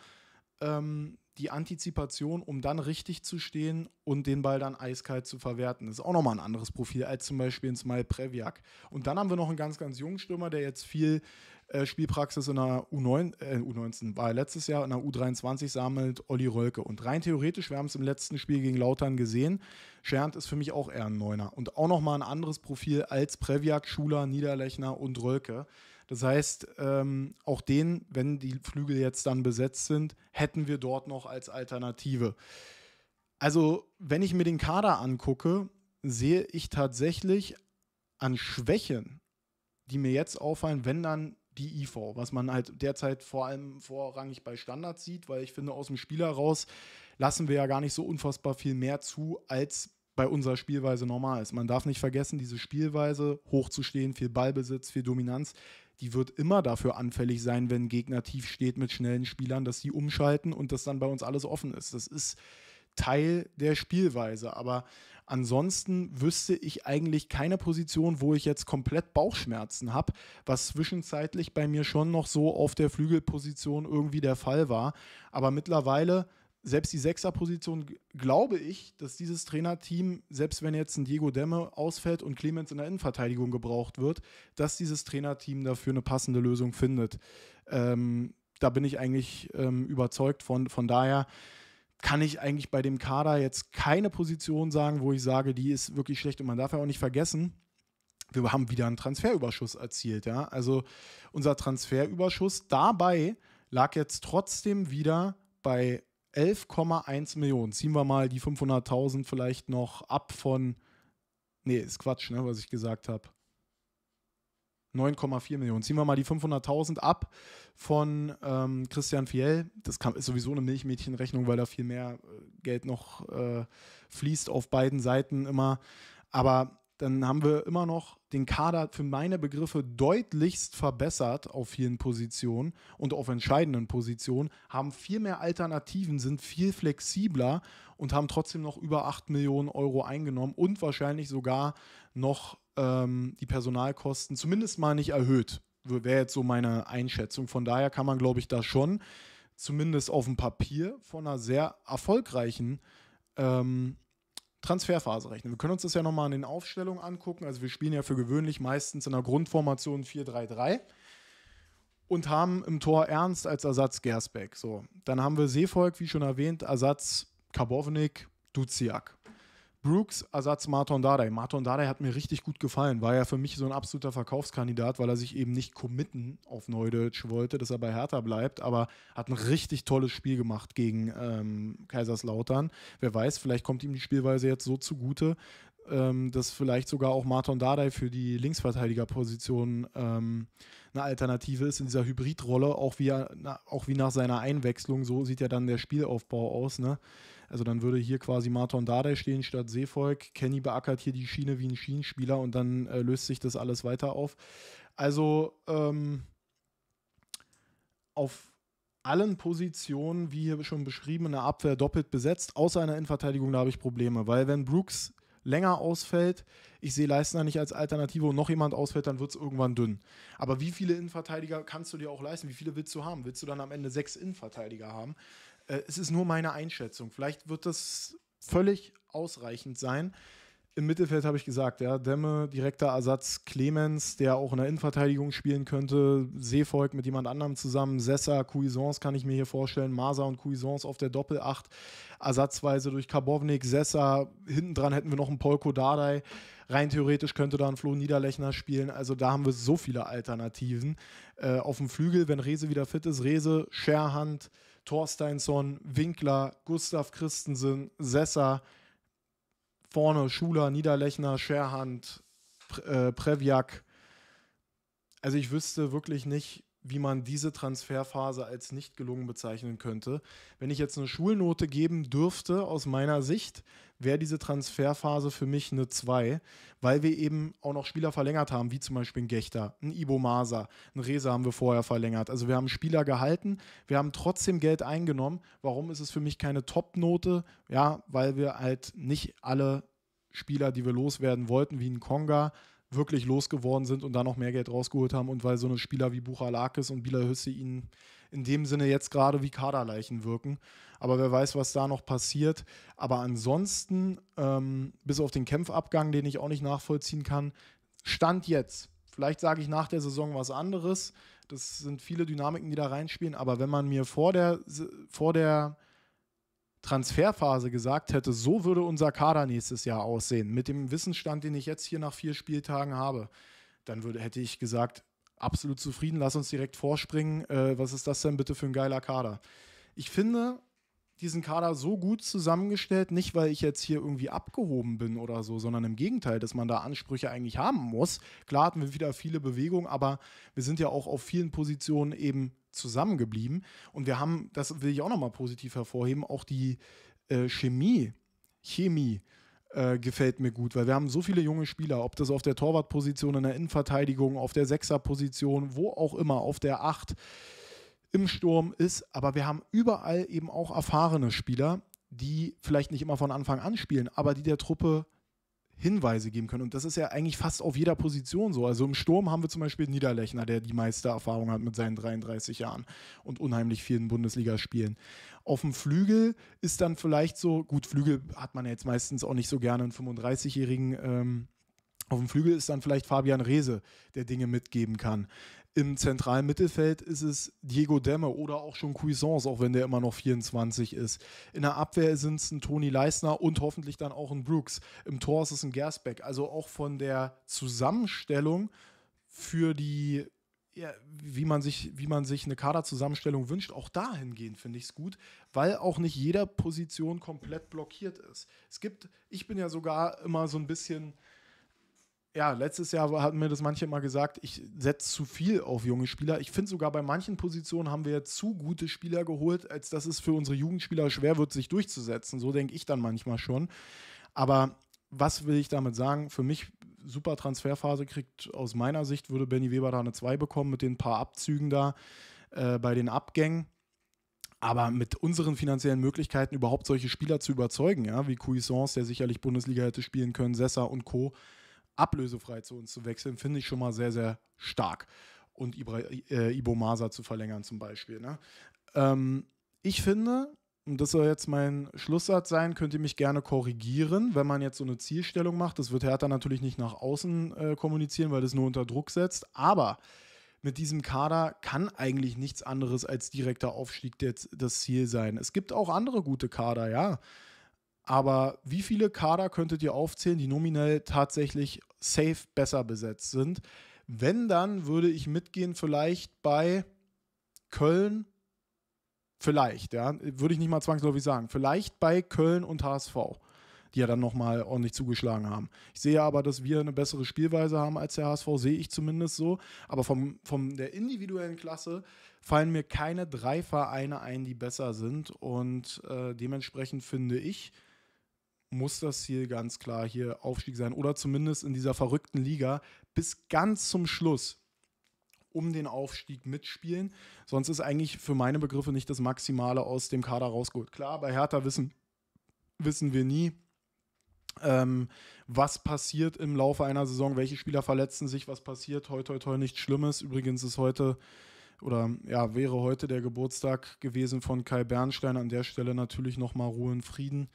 ähm, die Antizipation, um dann richtig zu stehen und den Ball dann eiskalt zu verwerten. Das ist auch nochmal ein anderes Profil als zum Beispiel ein Smile Previak. Und dann haben wir noch einen ganz, ganz jungen Stürmer, der jetzt viel äh, Spielpraxis in der U9, äh, U19 war er letztes Jahr, in der U23 sammelt, Olli Rölke. Und rein theoretisch, wir haben es im letzten Spiel gegen Lautern gesehen, Schernt ist für mich auch eher ein Neuner. Und auch nochmal ein anderes Profil als Previak, Schuler, Niederlechner und Rölke. Das heißt, ähm, auch den, wenn die Flügel jetzt dann besetzt sind, hätten wir dort noch als Alternative. Also, wenn ich mir den Kader angucke, sehe ich tatsächlich an Schwächen, die mir jetzt auffallen, wenn dann die IV, was man halt derzeit vor allem vorrangig bei Standards sieht, weil ich finde, aus dem Spiel heraus lassen wir ja gar nicht so unfassbar viel mehr zu, als bei unserer Spielweise normal ist. Man darf nicht vergessen, diese Spielweise, hochzustehen, viel Ballbesitz, viel Dominanz, die wird immer dafür anfällig sein, wenn ein Gegner tief steht mit schnellen Spielern, dass sie umschalten und dass dann bei uns alles offen ist. Das ist Teil der Spielweise. Aber ansonsten wüsste ich eigentlich keine Position, wo ich jetzt komplett Bauchschmerzen habe, was zwischenzeitlich bei mir schon noch so auf der Flügelposition irgendwie der Fall war. Aber mittlerweile selbst die Sechserposition glaube ich, dass dieses Trainerteam, selbst wenn jetzt ein Diego Demme ausfällt und Clemens in der Innenverteidigung gebraucht wird, dass dieses Trainerteam dafür eine passende Lösung findet. Ähm, da bin ich eigentlich ähm, überzeugt von. Von daher kann ich eigentlich bei dem Kader jetzt keine Position sagen, wo ich sage, die ist wirklich schlecht. Und man darf ja auch nicht vergessen, wir haben wieder einen Transferüberschuss erzielt. Ja? Also unser Transferüberschuss dabei lag jetzt trotzdem wieder bei 11,1 Millionen. Ziehen wir mal die 500.000 vielleicht noch ab von. Nee, ist Quatsch, ne, was ich gesagt habe. 9,4 Millionen. Ziehen wir mal die 500.000 ab von ähm, Christian Fiel. Das ist sowieso eine Milchmädchenrechnung, weil da viel mehr äh, Geld noch äh, fließt auf beiden Seiten immer. Aber dann haben wir immer noch den Kader für meine Begriffe deutlichst verbessert auf vielen Positionen und auf entscheidenden Positionen, haben viel mehr Alternativen, sind viel flexibler und haben trotzdem noch über 8 Millionen Euro eingenommen und wahrscheinlich sogar noch ähm, die Personalkosten zumindest mal nicht erhöht. Wäre jetzt so meine Einschätzung. Von daher kann man, glaube ich, da schon zumindest auf dem Papier von einer sehr erfolgreichen ähm, Transferphase rechnen. Wir können uns das ja nochmal an den Aufstellungen angucken. Also wir spielen ja für gewöhnlich meistens in der Grundformation 4-3-3 und haben im Tor Ernst als Ersatz Gersbeck. So, dann haben wir Seevolk, wie schon erwähnt, Ersatz Karbovnik, Duziak. Brooks, Ersatz Martin Dardai. Martin Dardai hat mir richtig gut gefallen. War ja für mich so ein absoluter Verkaufskandidat, weil er sich eben nicht committen auf Neudeutsch wollte, dass er bei Hertha bleibt, aber hat ein richtig tolles Spiel gemacht gegen ähm, Kaiserslautern. Wer weiß, vielleicht kommt ihm die Spielweise jetzt so zugute, ähm, dass vielleicht sogar auch Martin Dardai für die Linksverteidigerposition ähm, eine Alternative ist in dieser Hybridrolle, auch wie, er, na, auch wie nach seiner Einwechslung. So sieht ja dann der Spielaufbau aus. Ne? Also dann würde hier quasi Marton Dardai stehen statt Seevolk. Kenny beackert hier die Schiene wie ein Schienenspieler und dann äh, löst sich das alles weiter auf. Also ähm, auf allen Positionen, wie hier schon beschrieben, in der Abwehr doppelt besetzt, außer in der Innenverteidigung, da habe ich Probleme, weil wenn Brooks länger ausfällt, ich sehe Leistner nicht als Alternative und noch jemand ausfällt, dann wird es irgendwann dünn. Aber wie viele Innenverteidiger kannst du dir auch leisten? Wie viele willst du haben? Willst du dann am Ende sechs Innenverteidiger haben? Äh, es ist nur meine Einschätzung. Vielleicht wird das völlig ausreichend sein. Im Mittelfeld habe ich gesagt, ja, Demme, direkter Ersatz, Clemens, der auch in der Innenverteidigung spielen könnte, Seevolk mit jemand anderem zusammen, Sessa, Cuisance kann ich mir hier vorstellen, Masa und Cuisance auf der Doppelacht, ersatzweise durch Karbovnik, Sessa, hinten dran hätten wir noch einen Polko Dardai, rein theoretisch könnte da ein Flo Niederlechner spielen, also da haben wir so viele Alternativen. Äh, auf dem Flügel, wenn Rese wieder fit ist, Rese, Scherhand, Thorsteinsson, Winkler, Gustav Christensen, Sessa, vorne Schuler, Niederlechner, Scherhand, äh, Previak. Also ich wüsste wirklich nicht, wie man diese Transferphase als nicht gelungen bezeichnen könnte. Wenn ich jetzt eine Schulnote geben dürfte, aus meiner Sicht, wäre diese Transferphase für mich eine 2, weil wir eben auch noch Spieler verlängert haben, wie zum Beispiel ein Gechter, ein Ibo Masa, ein Reza haben wir vorher verlängert. Also wir haben Spieler gehalten, wir haben trotzdem Geld eingenommen. Warum ist es für mich keine Top-Note? Ja, weil wir halt nicht alle Spieler, die wir loswerden wollten, wie ein Konga, wirklich losgeworden sind und da noch mehr Geld rausgeholt haben und weil so eine Spieler wie Buchalakis und Bila Hüsse ihnen in dem Sinne jetzt gerade wie Kaderleichen wirken. Aber wer weiß, was da noch passiert. Aber ansonsten, ähm, bis auf den Kämpfabgang, den ich auch nicht nachvollziehen kann, Stand jetzt. Vielleicht sage ich nach der Saison was anderes. Das sind viele Dynamiken, die da reinspielen. Aber wenn man mir vor der, vor der Transferphase gesagt hätte, so würde unser Kader nächstes Jahr aussehen, mit dem Wissensstand, den ich jetzt hier nach vier Spieltagen habe, dann würde, hätte ich gesagt, absolut zufrieden, lass uns direkt vorspringen. Äh, was ist das denn bitte für ein geiler Kader? Ich finde diesen Kader so gut zusammengestellt, nicht weil ich jetzt hier irgendwie abgehoben bin oder so, sondern im Gegenteil, dass man da Ansprüche eigentlich haben muss. Klar hatten wir wieder viele Bewegungen, aber wir sind ja auch auf vielen Positionen eben zusammengeblieben. Und wir haben, das will ich auch nochmal positiv hervorheben, auch die äh, Chemie, Chemie äh, gefällt mir gut, weil wir haben so viele junge Spieler, ob das auf der Torwartposition, in der Innenverteidigung, auf der Sechserposition, wo auch immer, auf der Acht im Sturm ist, aber wir haben überall eben auch erfahrene Spieler, die vielleicht nicht immer von Anfang an spielen, aber die der Truppe Hinweise geben können. Und das ist ja eigentlich fast auf jeder Position so. Also im Sturm haben wir zum Beispiel Niederlechner, der die meiste Erfahrung hat mit seinen 33 Jahren und unheimlich vielen Bundesligaspielen. Auf dem Flügel ist dann vielleicht so, gut, Flügel hat man ja jetzt meistens auch nicht so gerne einen 35-jährigen. Ähm, auf dem Flügel ist dann vielleicht Fabian Reese, der Dinge mitgeben kann. Im zentralen Mittelfeld ist es Diego Demme oder auch schon Cuisance, auch wenn der immer noch 24 ist. In der Abwehr sind es ein Toni Leisner und hoffentlich dann auch ein Brooks. Im Tor ist es ein Gersbeck. Also auch von der Zusammenstellung für die, ja, wie, man sich, wie man sich eine Kaderzusammenstellung wünscht, auch dahingehend finde ich es gut, weil auch nicht jeder Position komplett blockiert ist. Es gibt, ich bin ja sogar immer so ein bisschen ja, letztes Jahr hatten mir das manche mal gesagt, ich setze zu viel auf junge Spieler. Ich finde sogar bei manchen Positionen haben wir zu gute Spieler geholt, als dass es für unsere Jugendspieler schwer wird, sich durchzusetzen. So denke ich dann manchmal schon. Aber was will ich damit sagen? Für mich super Transferphase kriegt aus meiner Sicht, würde Benny Weber da eine 2 bekommen mit den paar Abzügen da äh, bei den Abgängen. Aber mit unseren finanziellen Möglichkeiten überhaupt solche Spieler zu überzeugen, ja, wie Cuisance, der sicherlich Bundesliga hätte spielen können, Sessa und Co., ablösefrei zu uns zu wechseln, finde ich schon mal sehr, sehr stark. Und Ibra, äh, Ibo Masa zu verlängern zum Beispiel. Ne? Ähm, ich finde, und das soll jetzt mein Schlusssatz sein, könnt ihr mich gerne korrigieren, wenn man jetzt so eine Zielstellung macht. Das wird Hertha natürlich nicht nach außen äh, kommunizieren, weil das nur unter Druck setzt. Aber mit diesem Kader kann eigentlich nichts anderes als direkter Aufstieg das, das Ziel sein. Es gibt auch andere gute Kader, ja. Aber wie viele Kader könntet ihr aufzählen, die nominell tatsächlich safe besser besetzt sind? Wenn dann, würde ich mitgehen, vielleicht bei Köln, vielleicht, ja, würde ich nicht mal zwangsläufig sagen, vielleicht bei Köln und HSV, die ja dann nochmal ordentlich zugeschlagen haben. Ich sehe aber, dass wir eine bessere Spielweise haben als der HSV, sehe ich zumindest so. Aber vom, vom der individuellen Klasse fallen mir keine drei Vereine ein, die besser sind. Und äh, dementsprechend finde ich, muss das Ziel ganz klar hier Aufstieg sein oder zumindest in dieser verrückten Liga bis ganz zum Schluss um den Aufstieg mitspielen. Sonst ist eigentlich für meine Begriffe nicht das Maximale aus dem Kader rausgeholt. Klar, bei Hertha wissen, wissen wir nie, ähm, was passiert im Laufe einer Saison, welche Spieler verletzen sich, was passiert. Heute, heute, heute nichts Schlimmes. Übrigens ist heute oder ja, wäre heute der Geburtstag gewesen von Kai Bernstein. An der Stelle natürlich nochmal Ruhe und Frieden,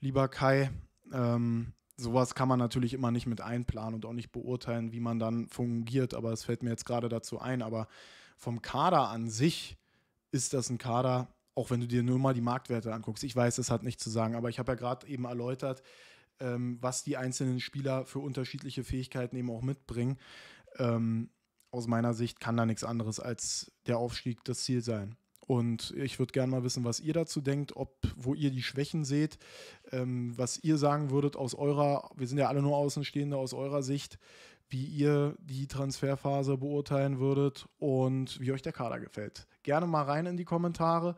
lieber Kai. Ähm, sowas kann man natürlich immer nicht mit einplanen und auch nicht beurteilen, wie man dann fungiert, aber es fällt mir jetzt gerade dazu ein. Aber vom Kader an sich ist das ein Kader, auch wenn du dir nur mal die Marktwerte anguckst. Ich weiß, es hat nichts zu sagen, aber ich habe ja gerade eben erläutert, ähm, was die einzelnen Spieler für unterschiedliche Fähigkeiten eben auch mitbringen. Ähm, aus meiner Sicht kann da nichts anderes als der Aufstieg das Ziel sein. Und ich würde gerne mal wissen, was ihr dazu denkt, ob, wo ihr die Schwächen seht, ähm, was ihr sagen würdet aus eurer, wir sind ja alle nur Außenstehende aus eurer Sicht, wie ihr die Transferphase beurteilen würdet und wie euch der Kader gefällt. Gerne mal rein in die Kommentare.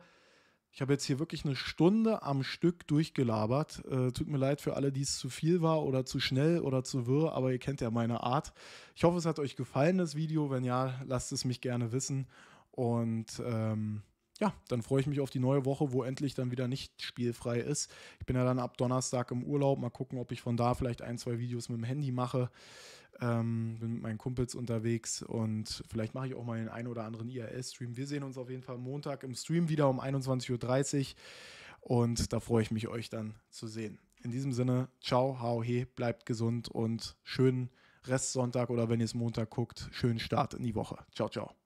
Ich habe jetzt hier wirklich eine Stunde am Stück durchgelabert. Äh, tut mir leid für alle, die es zu viel war oder zu schnell oder zu wirr, aber ihr kennt ja meine Art. Ich hoffe, es hat euch gefallen, das Video. Wenn ja, lasst es mich gerne wissen. Und ähm, ja, dann freue ich mich auf die neue Woche, wo endlich dann wieder nicht spielfrei ist. Ich bin ja dann ab Donnerstag im Urlaub. Mal gucken, ob ich von da vielleicht ein, zwei Videos mit dem Handy mache. Ähm, bin mit meinen Kumpels unterwegs und vielleicht mache ich auch mal den einen oder anderen IRL-Stream. Wir sehen uns auf jeden Fall Montag im Stream wieder um 21.30 Uhr und da freue ich mich, euch dann zu sehen. In diesem Sinne, ciao, hau he, bleibt gesund und schönen Restsonntag oder wenn ihr es Montag guckt, schönen Start in die Woche. Ciao, ciao.